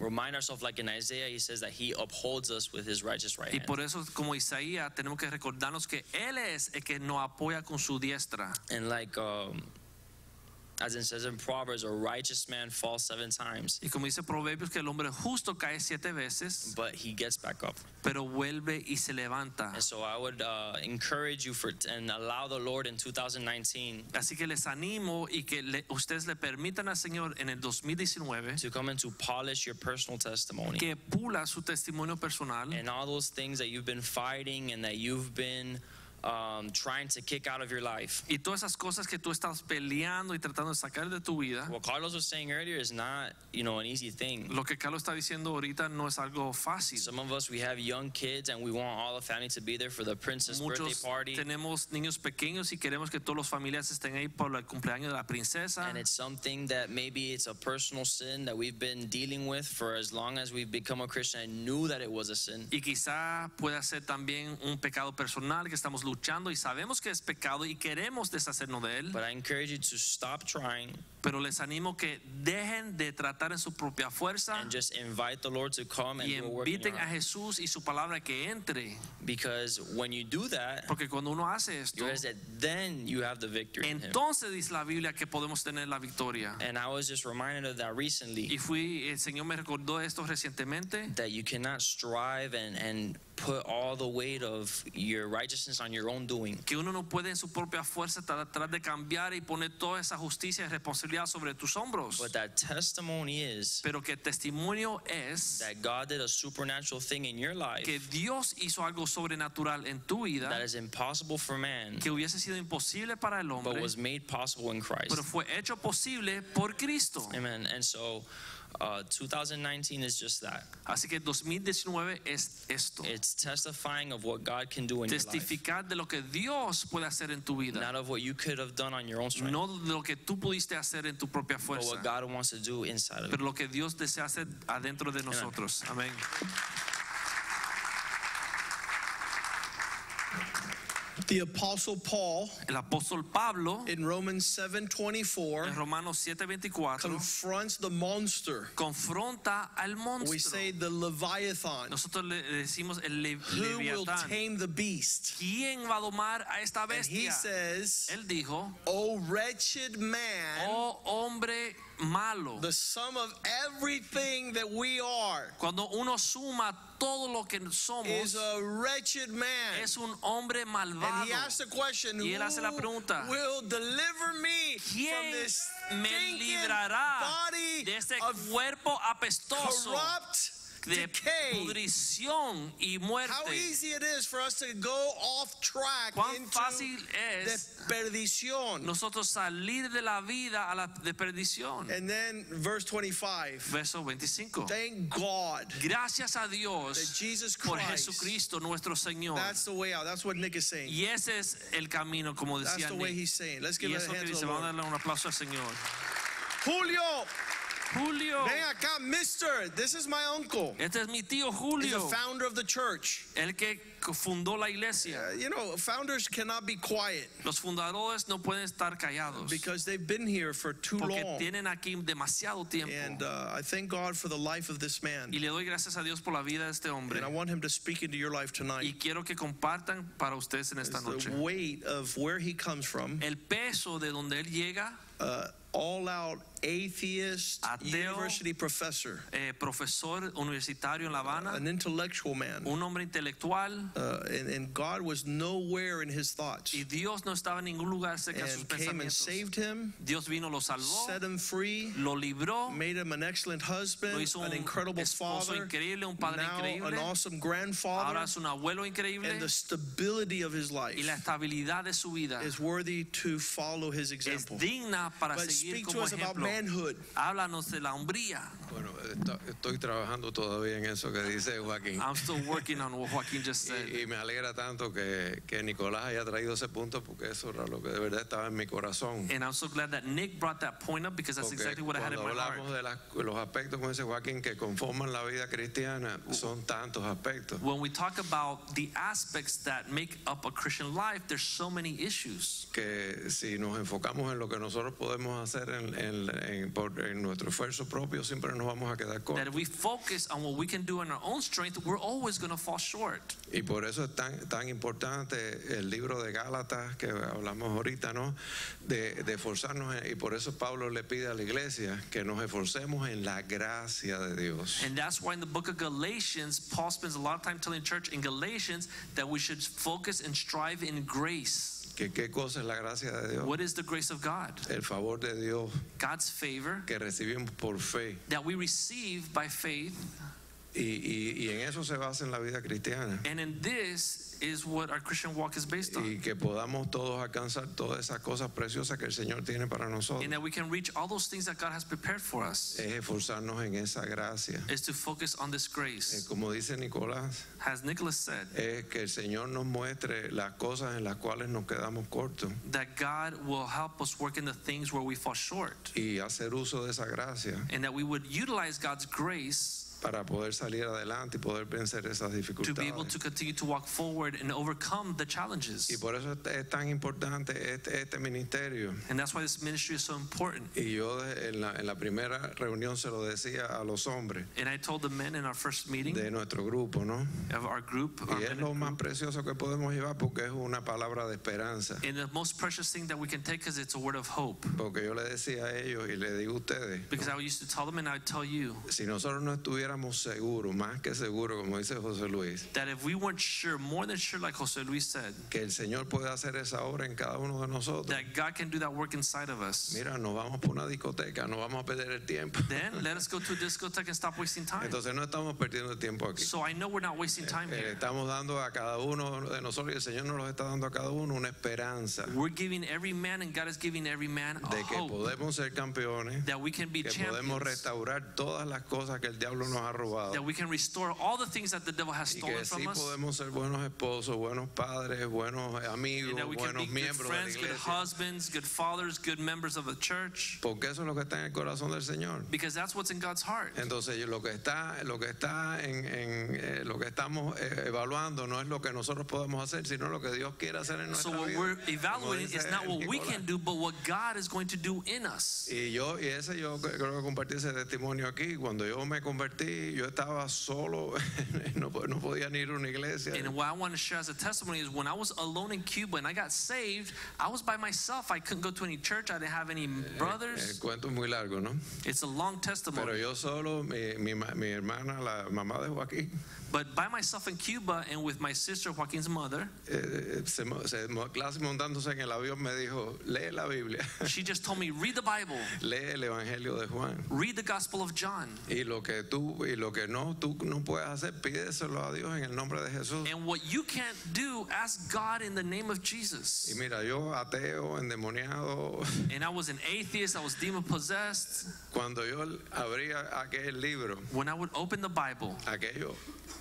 remind ourselves, like in Isaiah, he says that he upholds us with his righteous right Y hand. por eso, como Isaías, tenemos que recordarnos que Él es el que nos apoya con su diestra. And like, um, as it says in Proverbs, a righteous man falls seven times, Y como dice Proverbios, que el hombre justo cae siete veces, but he gets back up. pero vuelve y se levanta. And so I would uh, encourage you for and allow the Lord in 2019 Así que les animo y que le- ustedes le permitan al Señor en el 2019 to come and to polish your personal testimony. que pula su testimonio personal and all those things that you've been fighting and that you've been um, trying to kick out of your life. y todas esas cosas que tú estás peleando y tratando de sacar de tu vida. What Carlos was saying earlier is not, you know, an easy thing. Lo que Carlos está diciendo ahorita no es algo fácil. Some of us we have young kids and we want all the family to be there for the princess birthday Muchos party. tenemos niños pequeños y queremos que todos los familiares estén ahí por el cumpleaños de la princesa. And it's something that maybe it's a personal sin that we've been dealing with for as long as we've become a Christian and knew that it was a sin. Y quizá pueda ser también un pecado personal que estamos luchando y sabemos que es pecado y queremos deshacernos de él. But I encourage you to stop trying Pero les animo que dejen de tratar en su propia fuerza and just invite the Lord to come and y inviten a. Jesús y su palabra que entre. Because when you do that, Porque cuando uno hace esto, that then you have the victory entonces dice la Biblia que podemos tener la victoria. And I was just reminded of that recently. Y fui, el Señor me recordó esto recientemente. that you cannot strive and, and put all the weight of your righteousness on your own doing. Que uno no puede en su propia fuerza tratar de cambiar y poner toda esa justicia y responsabilidad sobre tus hombros. But that testimony is Pero que testimonio es that God did a supernatural thing in your life que Dios hizo algo sobrenatural en tu vida that is impossible for man, que hubiese sido imposible para el hombre. but was made possible in Christ. pero fue hecho posible por Cristo. Amen. And so uh, 2019 is just that. Así que 2019 es esto. It's testifying of what God can do in your life, Testificar de lo que Dios puede hacer en tu vida. not of what you could have done on your own strength, No de lo que tú pudiste hacer en tu propia but fuerza, what God wants to do inside of pero lo que Dios desea hacer adentro de nosotros. Amén. The Apostle Paul El apóstol Pablo in Romans en 7:24 Romanos 7:24 confronts the monster. confronta al We monstruo. say the Leviathan. Nosotros le decimos el le- Who will leviatán. tame the beast? ¿Quién va a domar a esta And he bestia? says, Él dijo, "O wretched man, oh hombre malo. the sum of everything that we are Cuando uno suma todo lo que somos, is a wretched man." es un hombre malvado. He asks the question, Y él hace la pregunta, will deliver me from ¿Quién this me librará body de este cuerpo apestoso corrupt, de decay. pudrición y How muerte. easy it is for us to go off track Cuán fácil es perdición. nosotros salir de la vida a la de perdición. And then verse 25. Verso 25. Thank God Gracias a that Dios Jesus por Christ. Jesucristo nuestro Señor. That's the way out. That's what Nick is saying. Y ese es el camino, como That's decía the way Nick. he's saying. Let's give Y a que dice, the vamos a Lord. darle un aplauso al Señor. Julio, Julio, ven acá, Mister. This is my uncle. este es mi tío He's the Julio, founder of the church. el que fundó la iglesia. Uh, you know, founders cannot be quiet Los fundadores no pueden estar callados because they've been here for too porque long. tienen aquí demasiado tiempo. And uh, I thank God for the life of this man. Y le doy gracias a Dios por la vida de este hombre. And I want him to speak into your life Y tonight. quiero que compartan para ustedes en esta noche the weight of where he comes from. el peso de donde él llega, Uh, all out atheist, Ateo. university professor, eh, profesor universitario en La Habana, an intellectual man. un hombre intelectual. Uh, and, and God was nowhere in his thoughts. Y Dios no estaba en ningún lugar cerca de sus came and saved him, Dios vino, lo salvó, set him free, lo libró, made him an excellent husband, lo hizo an incredible father, increíble, un padre now increíble. an awesome grandfather, Ahora es un abuelo increíble And the stability of his life y la estabilidad de su vida is worthy to follow his es example. digna para But seguir speak to como us about ejemplo. Manhood. Háblanos de la hombría. Bueno, esto- estoy trabajando todavía en eso que dice Joaquín. I'm still working on what Joaquin just said. Y, y me alegra tanto que, que Nicolás haya traído ese punto porque eso era lo que de verdad estaba en mi corazón. And I'm so glad that Nick brought that point up because that's Porque exactly what I had in cuando my heart. hablamos de las- los aspectos, como dice Joaquín, que conforman la vida cristiana, son tantos aspectos. When we talk about the aspects that make up a Christian life, there's so many issues. que si nos enfocamos en lo que nosotros podemos hacer en, en- en- por- en nuestro esfuerzo propio, siempre nos vamos a quedar That cortos. if we focus on what we can do in our own strength, we're always going to fall short. Y por eso es tan, tan importante el libro de Gálatas que hablamos ahorita, ¿no? De, de esforzarnos, en- y por eso Pablo le pide a la iglesia que nos esforcemos en la gracia de Dios. And that's why in the book of Galatians, Paul spends a lot of time telling church in Galatians that we should focus and strive in grace. Que qué cosa es la gracia de Dios? What is the grace of God? El favor de Dios God's favor que recibimos por fe. that we receive by faith. Y, y- y en eso se basa en la vida cristiana. And in this is what our Christian walk is based on. Y que podamos todos alcanzar todas esas cosas preciosas que el Señor tiene para nosotros. And that we can reach all those things that God has prepared for us. Es esforzarnos en esa gracia. Is to focus on this grace. como dice Nicolás, As Nicholas said, es que el Señor nos muestre las cosas en las cuales nos quedamos cortos that God will help us work in the things where we fall short. y hacer uso de esa gracia And that we would utilize God's grace para poder salir adelante y poder vencer esas to be able to dificultades. continue to walk forward and overcome the challenges. Y por eso es- es tan importante este, este ministerio. And that's why this ministry is so important. Y yo de- en la, en la primera reunión se lo decía a los hombres And I told the men in our first meeting de nuestro grupo, ¿no? of our group, our Y es men lo más precioso que podemos llevar porque es una palabra de esperanza. and the most precious thing that we can take is it's a word of hope. Porque yo le decía a ellos y le digo a ustedes, Because I used to tell them and I would tell you si nosotros no estuviéramos seguros, más que seguros, como dice José Luis, that if we weren't sure, more than sure, like Luis said, que el Señor puede hacer esa obra en cada uno de nosotros. that God can do that work inside of us, Mira, nos vamos por una discoteca, no vamos a perder el tiempo. then let us go to a discotheque and stop wasting time. Entonces no estamos perdiendo el tiempo aquí. So I know we're not wasting time Eh, here. Estamos dando a cada uno de nosotros y el Señor nos los está dando a cada uno una esperanza We're giving every man, and God is giving every man a de que hope podemos ser campeones, that we can be que podemos champions, restaurar todas las cosas que el diablo nos ha robado that we can restore all the things that the devil has y stolen que sí from us, podemos ser buenos esposos, buenos padres, buenos amigos, and that we can be buenos good miembros de la good iglesia. husbands, good fathers, good members of the church, Porque eso es lo que está en el corazón del Señor. because that's what's in God's heart. Entonces lo que está, lo que está en, en, eh, lo que estamos eh, evaluando no es lo que nosotros podemos hacer, sino lo que Dios quiere hacer en So nuestra what we're evaluating is not what we can do, but what God is going to do in us. Y yo, y ese yo creo que compartí ese testimonio aquí. Cuando yo me convertí, yo estaba solo, no, no podía ni ir a una iglesia. And what I want to share as a testimony is when I was alone in Cuba and I got saved, I was by myself. I couldn't go to any church. I didn't have any El brothers. cuento es muy largo, ¿no? It's a long Pero testimony. yo solo, mi, mi, mi hermana, la mamá de Joaquín, But by myself in Cuba and with my sister Joaquin's mother, eh, se, se mo- montándose en el avión me dijo, lee la Biblia, she just told me, read the Bible, lee el Evangelio de Juan. read the Gospel of John. Y lo que tú y lo que no tú no puedes hacer, pídeselo a Dios en el nombre de Jesús. And what you can't do, ask God in the name of Y Jesus. mira, yo ateo, endemoniado, And I was an atheist, I was demon possessed. cuando yo abría aquel libro, When I would open the Bible, aquello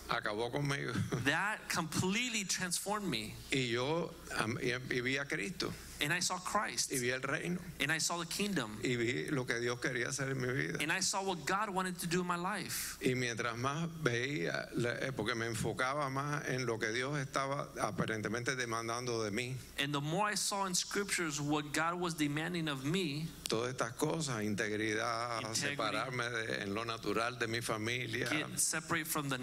acabó conmigo. that completely transformed me. Y yo am- y, y vi a Cristo, And I saw Christ. y vi el reino, And I saw the kingdom. y vi lo que Dios quería hacer en mi vida. And I saw what God wanted to do in my life. Y mientras más veía, eh, porque me enfocaba más en lo que Dios estaba aparentemente demandando de mí, And the more I saw in scriptures what God was demanding of me, todas estas cosas, integridad, Integrity. separarme de- en lo natural de mi familia. get separate from the,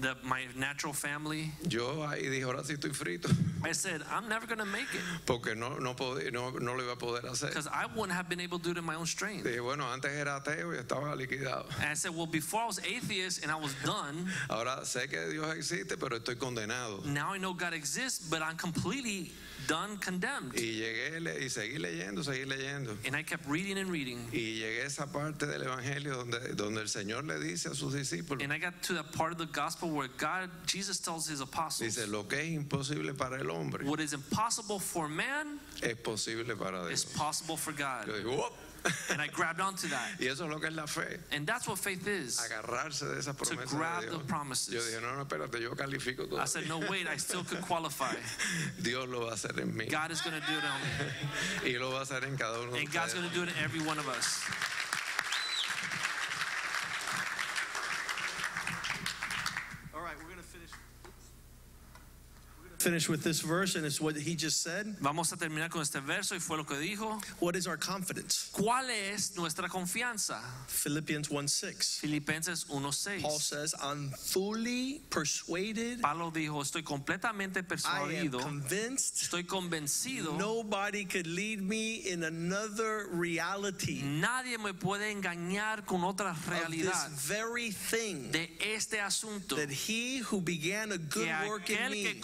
the my natural family, Yo ahí dije, ahora sí estoy frito, I said, I'm never going to make it porque no, no, podía- no, no lo iba a poder hacer. because I wouldn't have been able to do it in my own strength. Dije, bueno, antes era ateo y estaba liquidado. And I said, well, before I was atheist and I was done, Ahora sé que Dios existe, pero estoy condenado. now I know God exists, but I'm completely done, condemned. Y llegué le- y seguí leyendo, seguí leyendo. And I kept reading and reading. Y llegué a esa parte del Evangelio donde, donde el Señor le dice a sus discípulos, And I got to that part of the gospel where God, Jesus tells his apostles, dice, lo que es imposible para el hombre what is impossible for man es posible para is Dios. possible for God. Yo digo. And I grabbed onto that. Y eso es lo que es la fe, And that's what faith is. agarrarse de esas To grab de the promises. Yo dije, no, no, espérate, yo califico todo. I said, no, wait, I still could qualify. Dios lo va a hacer en mí. God is going to do it on me. Y lo va a hacer en cada uno de And God's going to do it in every one of us. Finish with this verse, and it's what he just said. Vamos a terminar con este verso y fue lo que dijo. What is our confidence? ¿Cuál es nuestra confianza? Philippians 1 6. Filipenses 1:6. Paul says, I'm fully persuaded. Pablo dijo, estoy completamente I am persuadido, convinced estoy convencido, nobody could lead me in another reality nadie me puede engañar con otra of this realidad very thing de este asunto. that he who began a good work in aquel que me,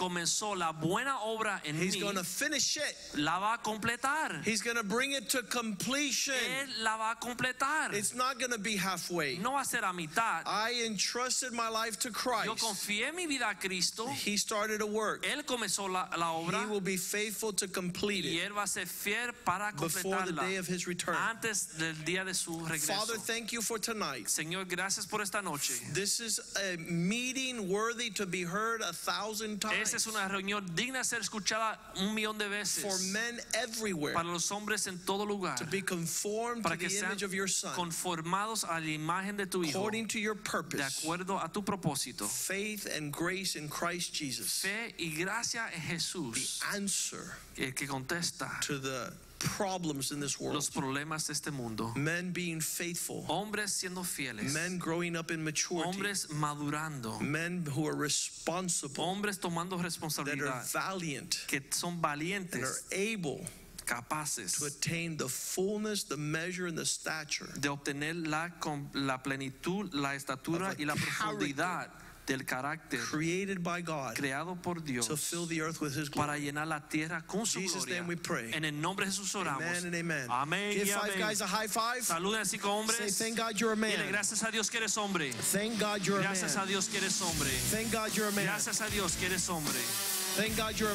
comenzó la buena obra en he's mí going to finish it. la va a completar. He's going to bring it to completion. Él la va a completar. It's not going to be halfway. No va a ser a mitad. I entrusted my life to Yo Christ. confié mi vida a Cristo. He started a work. Él comenzó la, la obra He will be faithful to complete y it él va a ser fiel para before the day of his return. antes del día de su regreso. Father, thank you for tonight. Señor, gracias por esta noche. This is a meeting worthy to be heard a thousand Esta times es una reunión digna de ser escuchada un millón de for veces men everywhere para los hombres en todo lugar, to be conformed to para que the sean image of your Son. conformados a la imagen de tu Hijo, according to your de purpose, acuerdo a tu propósito. faith and grace in Christ Jesus. Fe y gracia en The Jesús, answer el que contesta to the problems in this world. los problemas de este mundo. Men being faithful, Hombres siendo fieles, men growing up in maturity, hombres madurando, men who are responsible, hombres tomando that are responsabilidad, valiant, que son and are valientes, able capaces to attain the fullness, the measure, and the stature de obtener la, plenitud, la estatura y la profundidad del carácter created by God creado por Dios to fill the earth with His para glory. llenar la tierra con su Jesus' gloria. name we pray. En el nombre de Jesús oramos. Amen and amen. Amén Give y five amén. guys a high five. Saluden a cinco hombres. Say, thank God you're a Dile, man. gracias a Dios que eres hombre. Thank God you're a Gracias a man. Dios que eres hombre. Thank God you're a man. Gracias a Dios que eres hombre. Thank God you're a